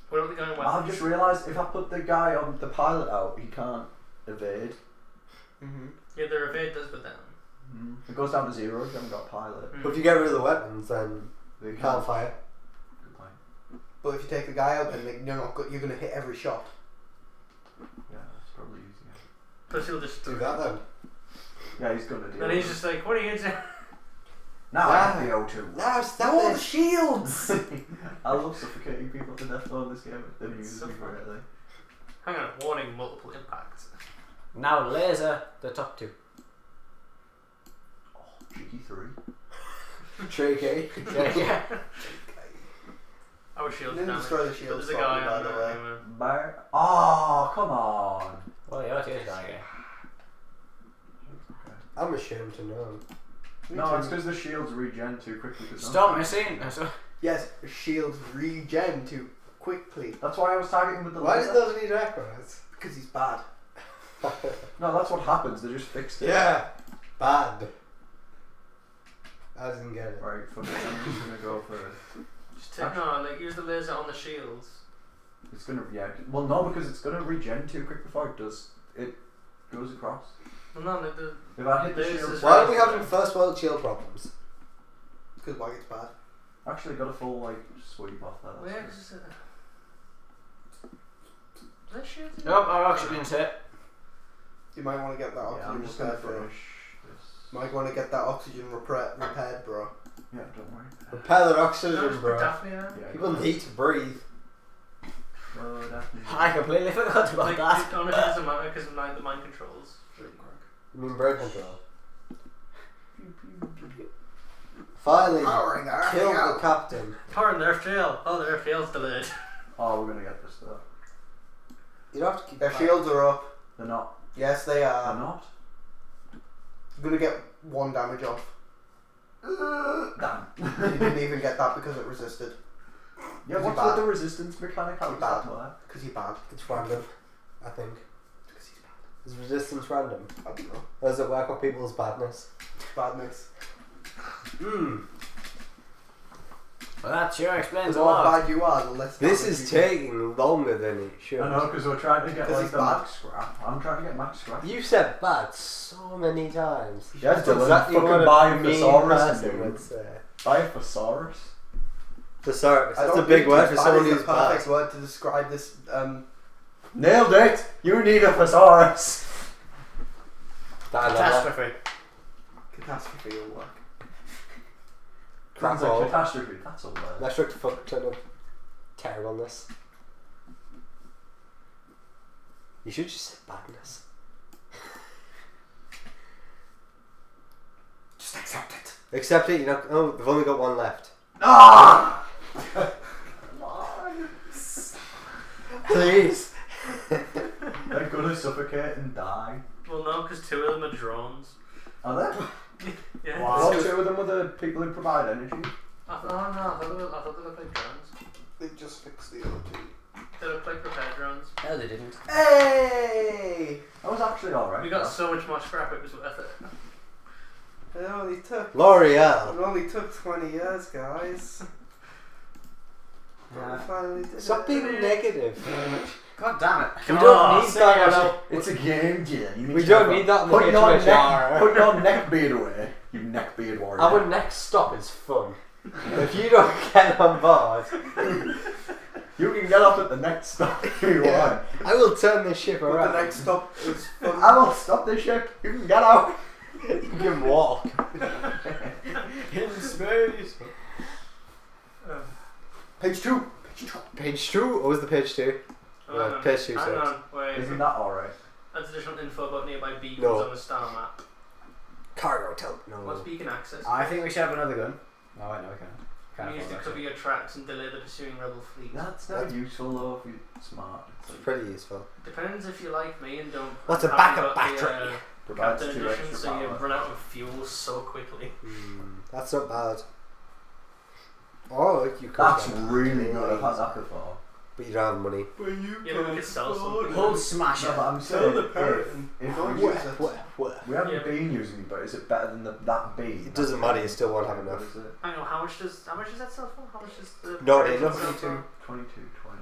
What are we going with? I've just realised if I put the guy on the pilot out, he can't evade. Mm-hmm. Yeah, the evade does go down. Mm. It goes down to zero if you haven't got a pilot. Mm. But if you get rid of the weapons, then You you can't fire. Good point. But if you take the guy out, then you're not. Go- you're gonna hit every shot. Yeah, that's probably easier. Plus he'll just Do that then. Yeah, he's gonna do Then it. he's just like, what are you doing? (laughs) Now I have the O2. No, stop No, the shields. (laughs) I love suffocating people to death though in this game. It amuses so me fun. greatly. Hang on, warning, multiple impacts. Now laser the top two. Oh, cheeky three. (laughs) Tricky. Yeah, yeah. Oh, Our shield Didn't damage. destroy the But shields there's a guy properly, on by the way. Bar- oh, come on. Well, the O2 is gonna get. I'm ashamed to know. No, it's because the shields regen too quickly. 'cause Stop I'm- missing. So- Yes, shields regen too quickly That's why I was targeting with the Why laser. did those need records? because he's bad. No, that's what happens. They just fixed it. yeah. Bad. I didn't get it. Right, fuck it. I'm just gonna go for it. Just take, no, like use the laser on the shields. It's gonna yeah. Well, no, because it's gonna regen too quick before it does. It goes across. Well, no, like the If I hit the This shield, is- Why are we having first world shield problems? Because why it's bad. actually got a full like sweep off that. where That's is it? Is that shield? Nope, our oxygen's hit. You might want to get that good. yeah, I'm oxygen just gonna repaired, bro. finish this. Might want to get that oxygen repair- repaired, bro. Yeah, don't worry. Repair the No, oxygen, just put bro. Daphne. Yeah, People need to breathe. Oh, definitely. I completely forgot about Like, that. it honestly doesn't matter because of like, the mind controls. Really quick. You mean brain control? Finally, Powering our killed thing the out. captain. Power in their fail. Oh, their fail's delayed. Oh, we're gonna get this though. You don't have to keep. Their shields are up. They're not. Yes, they are. They're not. You're gonna get one damage off. Damn. You didn't even get that because it resisted. Yeah, Is he what's bad? with the resistance mechanic? How Is does he that work? Because he's bad. It's random, I think. Because he's bad. Is resistance random? I don't know. Or does it work on people's badness? Badness. Hmm. Well, that sure explains The a more lot. bad you are, the less. This damage is you do. taking longer than it should. I know because we're trying to get like he's the bad. max scrap. I'm trying to get max scrap. You said bad so many times. Yeah, That's Dylan, fucking what a buy a mean thesaurus, person dude. would say. Buy a thesaurus. Thesaurus. That's a big word for someone who's the perfect word to describe this. Um, Nailed it. You need a thesaurus. Dilemma. Catastrophe. catastrophe will work. Crap Sounds like all. catastrophe. That's a word. Let's look to fuck ton of terribleness. You should just say badness. Just accept it. Accept it, you know. Oh, they've only got one left. Ah! Please. They're gonna suffocate and die. Well, no, because two of them are drones. Are they? (laughs) Yeah. Wow. What two of them are the people who provide energy? I thought, oh, no, I thought, they were, I thought they looked like drones. They just fixed the other two. They look like repair drones. No, they didn't. Hey! That was actually alright. We got so much more scrap, it was worth it. It only took. L'Oreal. It only took 20 years, guys. But Yeah. Stop being negative. God damn it. We Oh, don't need oh, that. it. It's a game, Jay. You We don't need that on the Put your, neck, Yara. put your neck beard away. You neck beard warrior. Our next stop is fun. if you don't (laughs) get on board, You can get off at the next stop if you Yeah. want. I will turn this ship But around. the next stop is fun. I will stop the ship. You can get out. You can walk. (laughs) In space. (laughs) Page two. Page two? Or was the page two? Hang Yeah, on, piss you, hang sir. on, wait. Isn't that alright? Additional info about nearby beacons No. on the star map. Cargo tel. No. What's beacon access? I think we should have another gun. No, wait, no, we can't. Can't Used to cover that. your tracks and delay the pursuing rebel fleet. That's not useful though if you're smart. It's It's like pretty useful. Depends if you like me and don't. What's a backup got the, battery? uh, provides Captain two edition, extra so you power. run out of fuel so quickly. Hmm, that's not bad. Oh, you could. That's get really good. I've had that before. But you don't have money. But you Yeah, but we could sell something. Hold smash No, it. but I'm Sell saying the if, parrot if, and if don't we, use it. What? What? we haven't Yeah. been using it, but is it better than the, that bead? It doesn't matter, you still won't have enough. is it? I don't know how much does how much does that sell for? How much does the Not parade enough. sell for? 22, 20.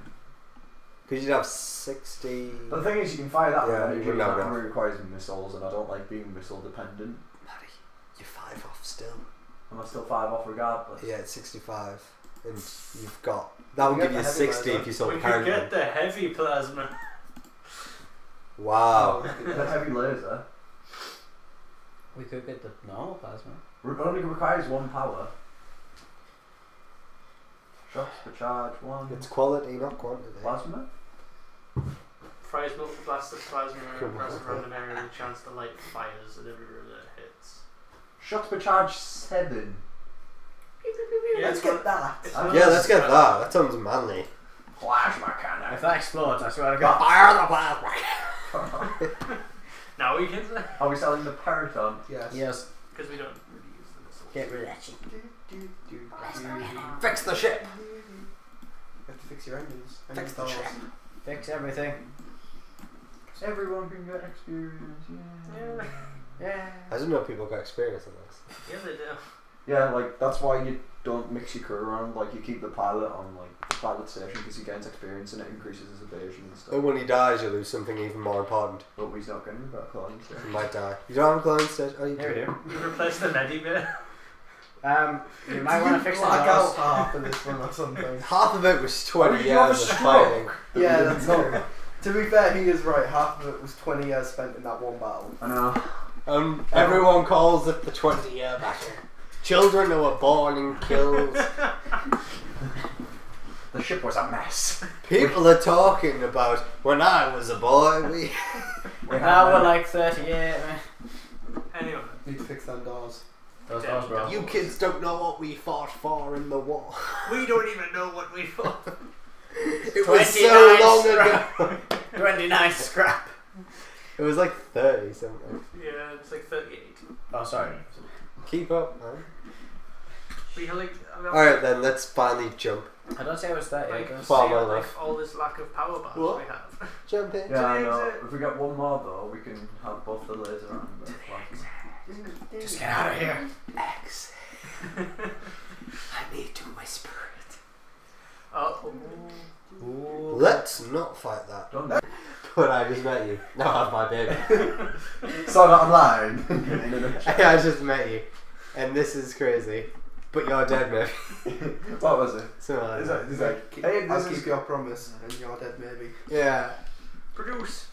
Because you'd have 60. But the thing is, you can fire that Yeah, with you energy, wouldn't and have enough. requires missiles, and I don't like being missile dependent. Matty, you're five off still. Am I still five off regardless? Yeah, it's 65. And you've got. That would give you 60 laser. if you sold We could get the heavy plasma. Wow. (laughs) The heavy laser We could get the normal plasma. re- only requires one power. Shots per charge, one. It's quality, not quantity. Plasma? Fires multiple blasts of plasma Cool. across a random area with a chance to light fires at every room that it hits. Shots per charge, seven. Yeah, Let's get that. Yeah, one of Yeah, those let's get uh, that. That sounds manly. Plasma cannon. If that explodes, I swear to God. Fire the plasma! (laughs) Now we can (laughs) say Are we selling the Paraton? Yes. Yes. because we don't really use the missiles. Get rid of that shit. Fix the ship! You have to fix your engines. Fix Engine the ship. Fix everything. Everyone can get experience. Yeah. Yeah. I didn't know people got experience in this. Yeah, they do. Yeah, like that's why you don't mix your crew around. Like you keep the pilot on like the pilot station because he gains experience and it increases his evasion and stuff. And when he dies, you lose something even more important. But he's not getting that clone. So. He might die. You don't have a clone station? Oh, you There we do. do. You replace the medi bit. Um, you might want to fix the Black out doors. half of this one or (laughs) something. Half of it was 20 did you have a years of fighting. Yeah, that's true. To be fair, he is right. Half of it was 20 years spent in that one battle. I know. Um, everyone calls it the 20 year battle. Children who were born and killed. (laughs) The ship was a mess. People are talking about when I was a boy. We (laughs) We Now we're like 38. man. Anyway, Need to fix them doors. Those doors, bro. you kids don't know what we fought for in the war. we don't even know what we fought. (laughs) It was so long scrap. ago. 29 scrap. It was like 30 something. Yeah, it's like 38. Oh, sorry. Keep up, man. We had like. I mean, Alright then, let's finally jump. I don't say it was 30 Like, acres. see, Well, well, like enough. all this lack of power bars What? we have. (laughs) Jump in. Yeah, I the know. exit. If we get one more though, we can have both the laser and the plasma. Just get out of here. X. I need to whisper it. Oh, Let's not fight that. Don't But I just met you. Now I have my baby. Saw that online. In a chat. I just met you. And this is crazy. But you're dead, maybe. (laughs) what was it? So, uh, Is that, is that, Keep, hey, I'll this keep is your promise, and you're dead maybe. yeah. produce.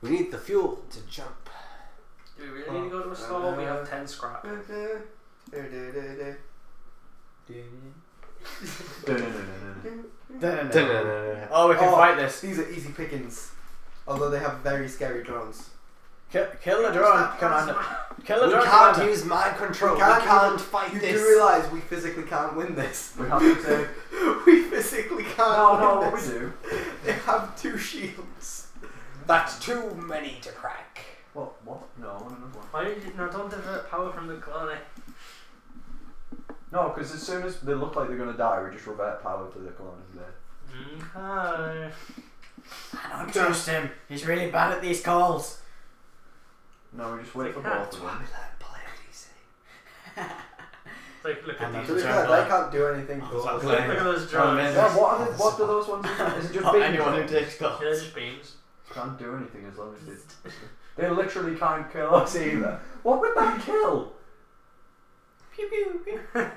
We need the fuel to jump. Do we really need to go to a oh, store? we have uh, 10 scrap. Uh, uh, Oh, we can Oh. fight this. These are easy pickings. Although they have very scary drones. Kill, kill the drone, Commander. Kill the We drone, can't Commander. use mind control. We We can't can't, even- fight You this. do realise we physically can't win this. (laughs) We have to take. (laughs) we physically can't No, win no, what we do. (laughs) They have two shields. That's too many to crack. What? What? No, another one. Why did you, no, don't divert power from the colony. No, because as soon as they look like they're gonna die, we just revert power to the colony there. Okay. I don't trust him. He's really bad at these calls. No, we just wait They for can't. both of them. It's like, look And at To these. be fair, they can't do anything. Oh, to us. Look at those drones. Yeah, what are the, what do those ones do? Is it just beams? Anyone who takes calls. Yeah, just beams. Can't do anything as long as they. They literally can't kill us either. What would that kill? Pew pew pew. (laughs)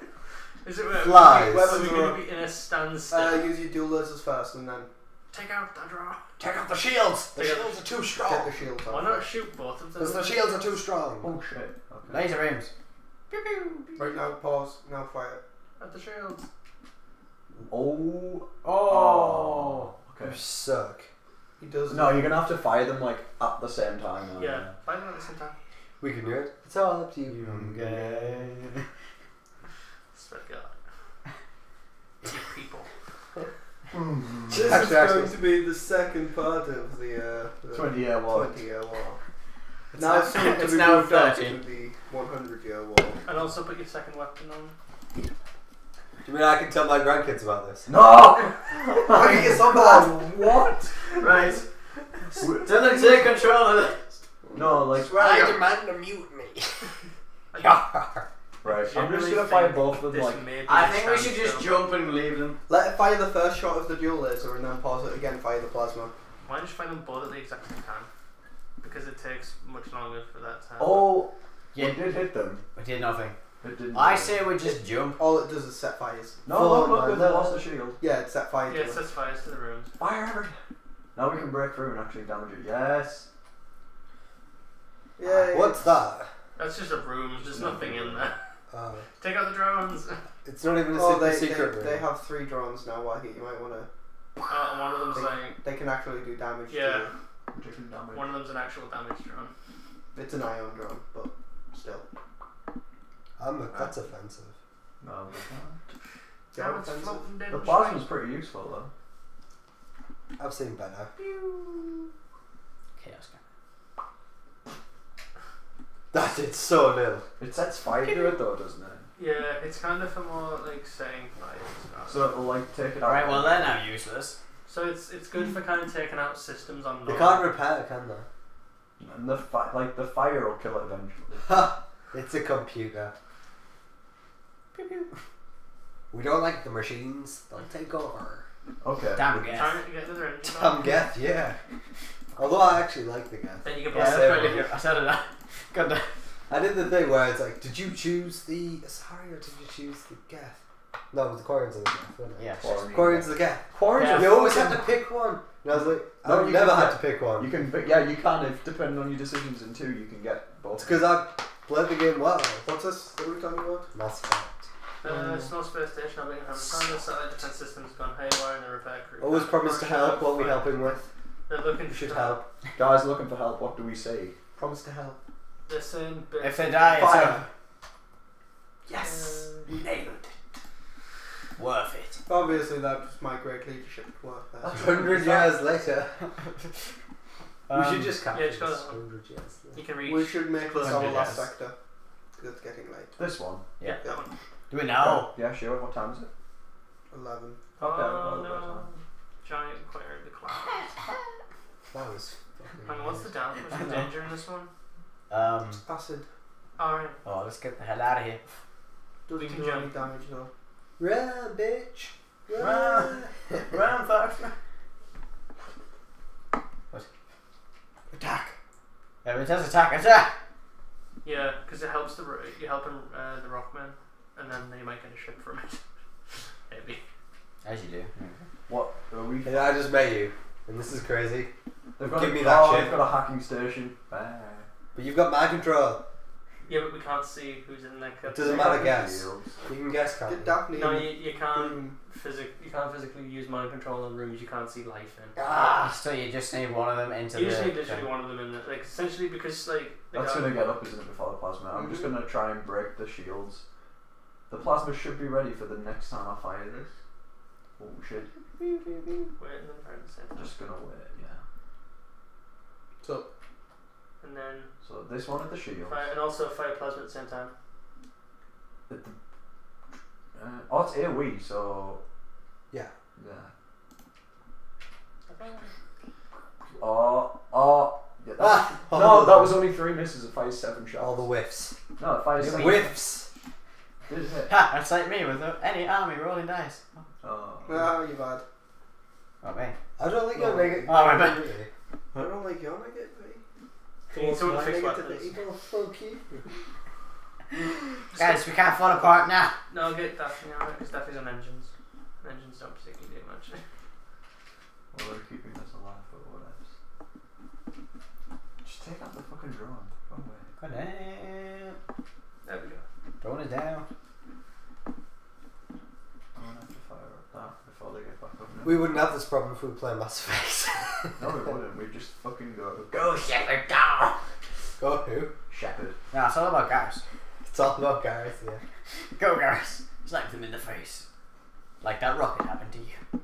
Is it where Flies. Are we going to be in a standstill? Uh, use your dual lasers first, and then Take out the draw. Take out the shields. The Take out- shields are too get strong. the shield. Why not shoot both of them? Because the shields are too strong. Oh shit. Okay. Laser beams. Pew pew. pew. Right now, pause. Now fire. At the shields. Oh. Oh. Okay. You suck. He does. No, you're gonna have to fire them like at the same time. Yeah. Find them at the same time. We can do it. It's all up to you. Okay. Swear to God. You people. This is Actually, going actually- to be the second part of the, uh, the Twenty year war. 20 year war. It's now now- soon to it's be now moved up 30. to the 100 year war. And also put your second weapon on. Do you mean I can tell my grandkids about this? No. Okay, it's on that. What? Right. Dylan, take control of this. No, like I demand a mutiny. (laughs) right. I'm just gonna fire both of them This like. may be I a think we should just standstill. jump and leave them. Let it fire the first shot of the dual laser and then pause it again, fire the plasma. Why don't you find them both at the exact same time? Because it takes much longer for that to happen. Oh, Yeah. we did hit them. We did nothing. It didn't. I say we just jump. All it does is set fires. No, Full look, look, look, they lost the shield. Yeah, it set fire Yeah, it it. sets fires to the rooms. Fire everything. Now we can break through and actually damage it. Yes. Yeah, What's that? That's just a room. There's nothing in there. Uh, (laughs) Take out the drones. it's not even a Oh, they, secret they, room. they have three drones now, Wahid. You might want to. Uh, one of them's They, like, they can actually do damage yeah, Taking damage. one of them's an actual damage drone. It's an ion drone, but still. I'm a, that's offensive. No, they can't. Yeah, Now it's offensive. The the plasma's pretty useful though. I've seen better. Chaos gun. That did so little. It sets fire to it though, doesn't it? Yeah, it's kind of for more like setting fires. So it'll like take it out. Alright, well they're now useless. So it's it's good for kind of taking out systems on. They can't repair, can they? And the fi- like the fire will kill it eventually. Ha! (laughs) It's a computer. We don't like the machines. They'll take over. Okay. Damn we- Geth. Trying to get another engine. Tom Geth, yeah. Although I actually like the Geth. Then you can Yeah, put that's Yeah, pretty good. I said it. Got the. I did the thing where it's like, did you choose the Asari or did you choose the Geth? No, it was the Quarians and the Geth, wasn't it? Yeah. Quarry. Quarians and the Geth. Quarries Yeah. You always have to pick one. And I was like, No, I've you never can- had to pick one. You can, but yeah, you can if depending on your decisions in two, you can get It's both. because I played the game well. What's this? What are we talking about? Mass Effect. Uh, small space station having a Sandra satellite defense systems gone haywire and the repair crew. Always can't promise to help. What are we fine. helping with? They're looking You should for help. Guys looking for help. What do we say? Promise to help. They're saying bit- If they die, it's Fire. over. Yes. Uh, Nailed it. Worth it. Obviously, that was my great leadership at work. A hundred years later. (laughs) we Um, should just capture yeah, just go this. Hundred years You can reach. We should make this our last years. sector. 'cause it's getting late. This one. Yeah. that one. Do Do we know? Yeah, sure. What time is it? Eleven. Okay, oh no. Giant clear the cloud. That was. fucking And what's the down? What's the danger in this one? Um. Acid Alright. Oh, let's get the hell out of here. doesn't We can do any damage though. Run, bitch. Run. Run, Fox. Attack. Yeah, it does attack. Attack. Yeah, because it helps the you're helping uh, the Rockman, and then they might get a ship from it. (laughs) Maybe. As you do. What are we? And I just met you, and this is crazy. They've got Give a, me that oh, shit. They've got a hacking station. Bang. But you've got mind control. Yeah, but we can't see who's in that. It doesn't matter, guess. You can guess, can't Did you? Daphne No, you, you can't Boom. physic you can't physically use mind control on rooms you can't see life in. Ah, so you just need one of them into You the. just need literally thing. one of them in it, like essentially because like That's guy- gonna get up, isn't it, before the plasma? I'm just gonna try and break the shields. The plasma should be ready for the next time I fire this. Oh shit! Wait, and then fire at the same time. Just gonna wait, yeah. So and then So this one at the shield. fire, and also fire plasma at the same time. At the, uh, oh, it's AoE, so Yeah. yeah. Oh, oh, yeah. That, Ah, (laughs) no, that was only three misses. It fires seven shots. all the whiffs. no, it fires seven. Whiffs. Did? Ha! That's like me with any army rolling dice. Oh. ah, you bad. Not me. I don't think No. you'll make it. Oh, right, but- Really. I don't like your negativity. You need someone to fix Towards my weapons. negativity. Oh, fuck you. Guys, we can't fall apart now. No, I'll get Daphne on it because Daphne's on engines. Engines don't particularly do much. (laughs) Well, they're keeping us alive, but what else? Just take out the fucking drone. Oh, go away. Go down. There we go. Drone is down. I'm gonna have to fire up that before they get back up now. We wouldn't have this problem if we were playing Mass Effect. (laughs) no, we wouldn't. We'd just fucking go. Go, Shepard, go! Go who? Shepherd. No, it's all about Garrus. It's all about Gareth, yeah. Go, Garrus. Slap them in the face. Like that rocket happened to you.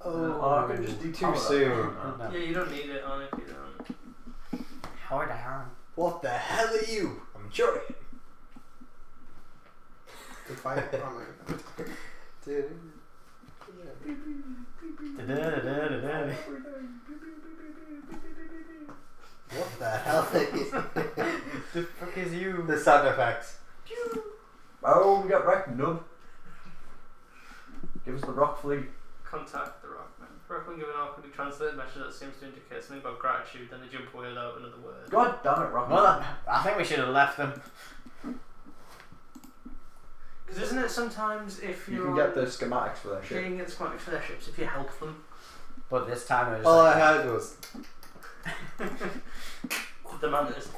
Oh, oh I can just too soon. No. Yeah, you don't need it on if you don't. How down. What the hell are you? I'm Turian. The fire. oh my God. Dude. Da-da-da-da-da-da. What the hell are (laughs) you? The fuck is you? the sound effects. Oh, we got wrecked, nub. Give us the rock fleet. Contact the rock Rockman. Rockman give an awkwardly translated message that seems to indicate something about gratitude, then they jump away without another word. God damn it, rock. Well, I think we should have left them. Because isn't it sometimes if You you're can get the schematics for that Yeah, shit. you can get the schematics for their ships if you help them. But this time it was All I like, heard was (laughs) The man is.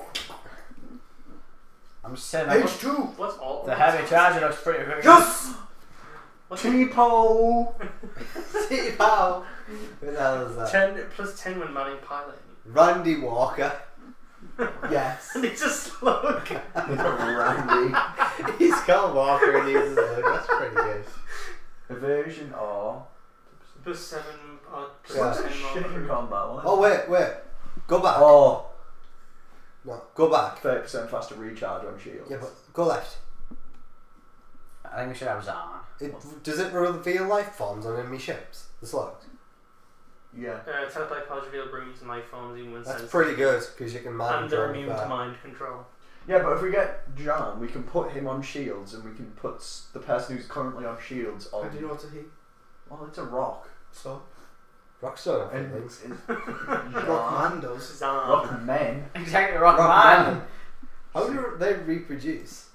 I'm just saying H2! What's all? the heavy charger looks pretty good. Just (gasps) What's T-pole. (laughs) T-Pow. Who is that? ten plus ten when manning piloting. Randy Walker. Yes. (laughs) And it's a slug. (laughs) Randy. He's called Walker and he uses it. That's pretty good. Evasion or. plus seven. Uh, plus Yeah. What's a ten more. shipping combat one? Oh wait, wait. Go back. Oh, No, go back. 30% faster recharge on shields. Yeah, but go left. I think we should have Zahn. It, does it reveal life forms on enemy ships? The slugs. Yeah. Uh, telepathic powers reveal bringing to life forms even when That's sensed. pretty good because you can mind And they're immune to mind control. Yeah, but if we get John, we can put him on shields and we can put the person who's currently on shields on. How do you know what to hit? Well, it's a rock. So? Rockstone, I And think. it's, it's Rockman does. Zan. Rock men. Exactly, Rock, Rock Man. Man. How do they reproduce?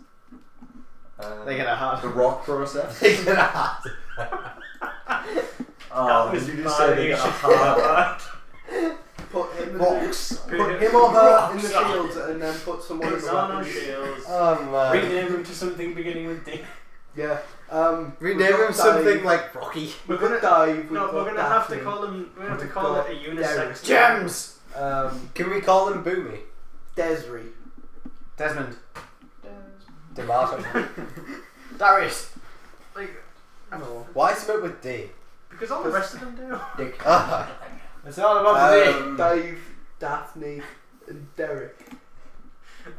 Uh, They get a heart. the rock process. (laughs) They get a Oh, (laughs) was did you just bad, say they you get a should? Put him, in Rocks. The, put him or her in the Rocks. shields and then put someone in the Zan shields. Oh man. Rename him to something beginning with D. Yeah. Um, Rename him something dive. like Rocky. We're gonna dive. We've no, we're gonna have to call him. We're gonna have to call got it a unisex. Gems! Um, Can we call him Boomy? Desri. Desmond. Demato. Darius. Like, No. Why submit with D? Because all the rest of them do. (laughs) Dick. Ah, It's all about the D. um, Dave, Daphne, and Derek.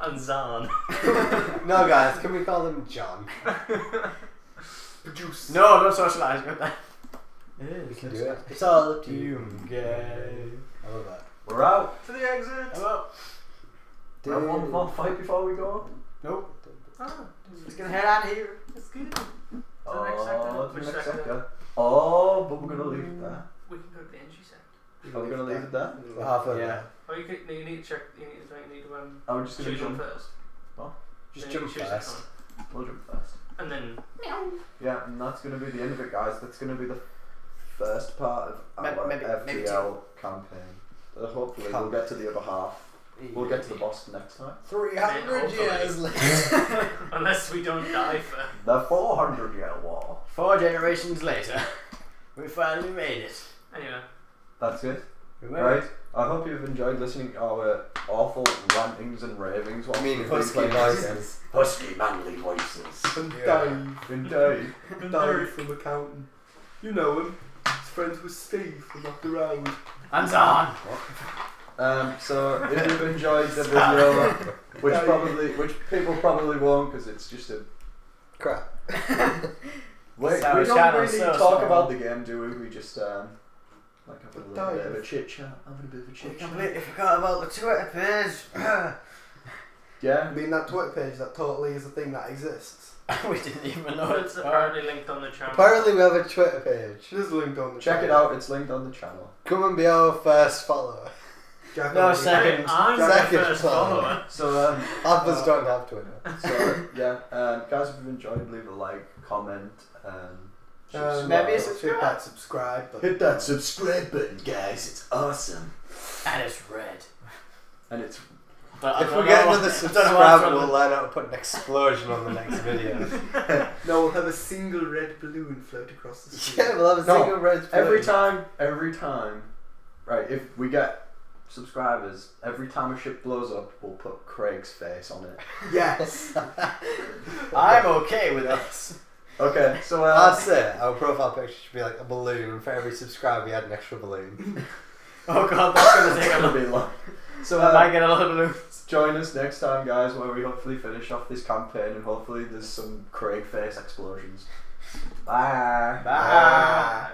And Zan. (laughs) no, guys, can we call them John? (laughs) Produce. No, don't socialise. Got that. It We can do it. It's all up to you. Gay. I love that. We're out. To the exit. Hello. We have one more fight before we go. Nope. Ah, Just gonna head out of here. that's good. To the Oh, next sector. Which the next sector? Sector. Oh, but we're gonna leave it there. We can go to the entry sector. Are we gonna leave it there? We're halfway Yeah. there. Oh, you, could, you need to check. You need, don't you need to um, Are we just gonna choose one jump? first. Just jump first. We'll jump first. And then Meow. Yeah, and that's gonna be the end of it, guys. That's gonna be the first part of Maybe- our maybe- maybe campaign. Uh, hopefully, we'll get to the other half. We'll get to the boss next time. 300 years later. (laughs) unless we don't die first. The 400 year war. Four generations later, (laughs) we finally made it. Anyway, That's it. We made Right. it. I hope you've enjoyed listening to our awful rantings and ravings. while I mean, husky playing this game. voices. Husky manly voices. And Yeah. Dave. And (laughs) Dave. and Dave from accounting. You know him. He's friends with Steve from up the road. Hands on. Um, so if you've (laughs) enjoyed the video, which probably, which people probably won't, because it's just a Crap. (laughs) We, So we don't channel's really so talk small. about the game, do we? We just um, like have a But little bit of a chit chat, having a bit of a chit chat. completely forgot about the Twitter page. (laughs) Yeah, I mean, that Twitter page, that totally is a thing that exists. we didn't even know it's it's apparently linked on the channel. Apparently, we have a Twitter page. It is linked on the check it channel. out. It's linked on the channel. Come and be our first follower. Jack No, already- second. I'm Second the first follower. follower. So um, Others Uh, don't have Twitter. so yeah, um, guys, if you've enjoyed, leave a like, comment, um, Um, Maybe a subscribe. Hit that subscribe button. Hit that subscribe button, guys. It's awesome, and it's red. and it's But I If don't we get what- another (laughs) I don't know subscriber, we'll with- learn how to put an explosion on the next video. (laughs) No, we'll have a single red balloon float across the (laughs) screen. yeah, we'll have a No, single red every time, every time, right? If we get subscribers, every time a ship blows up, we'll put Craig's face on it. (laughs) Yes. (laughs) I'm okay with this. Okay, so uh, That's it. Our profile picture should be like a balloon, and for every subscriber, we add an extra balloon. (laughs) Oh god, that's gonna take it's a gonna lot. be long. So I uh, might get a lot of balloons. join us next time, guys, where we hopefully finish off this campaign and hopefully there's some Craig face explosions. Bye. Bye.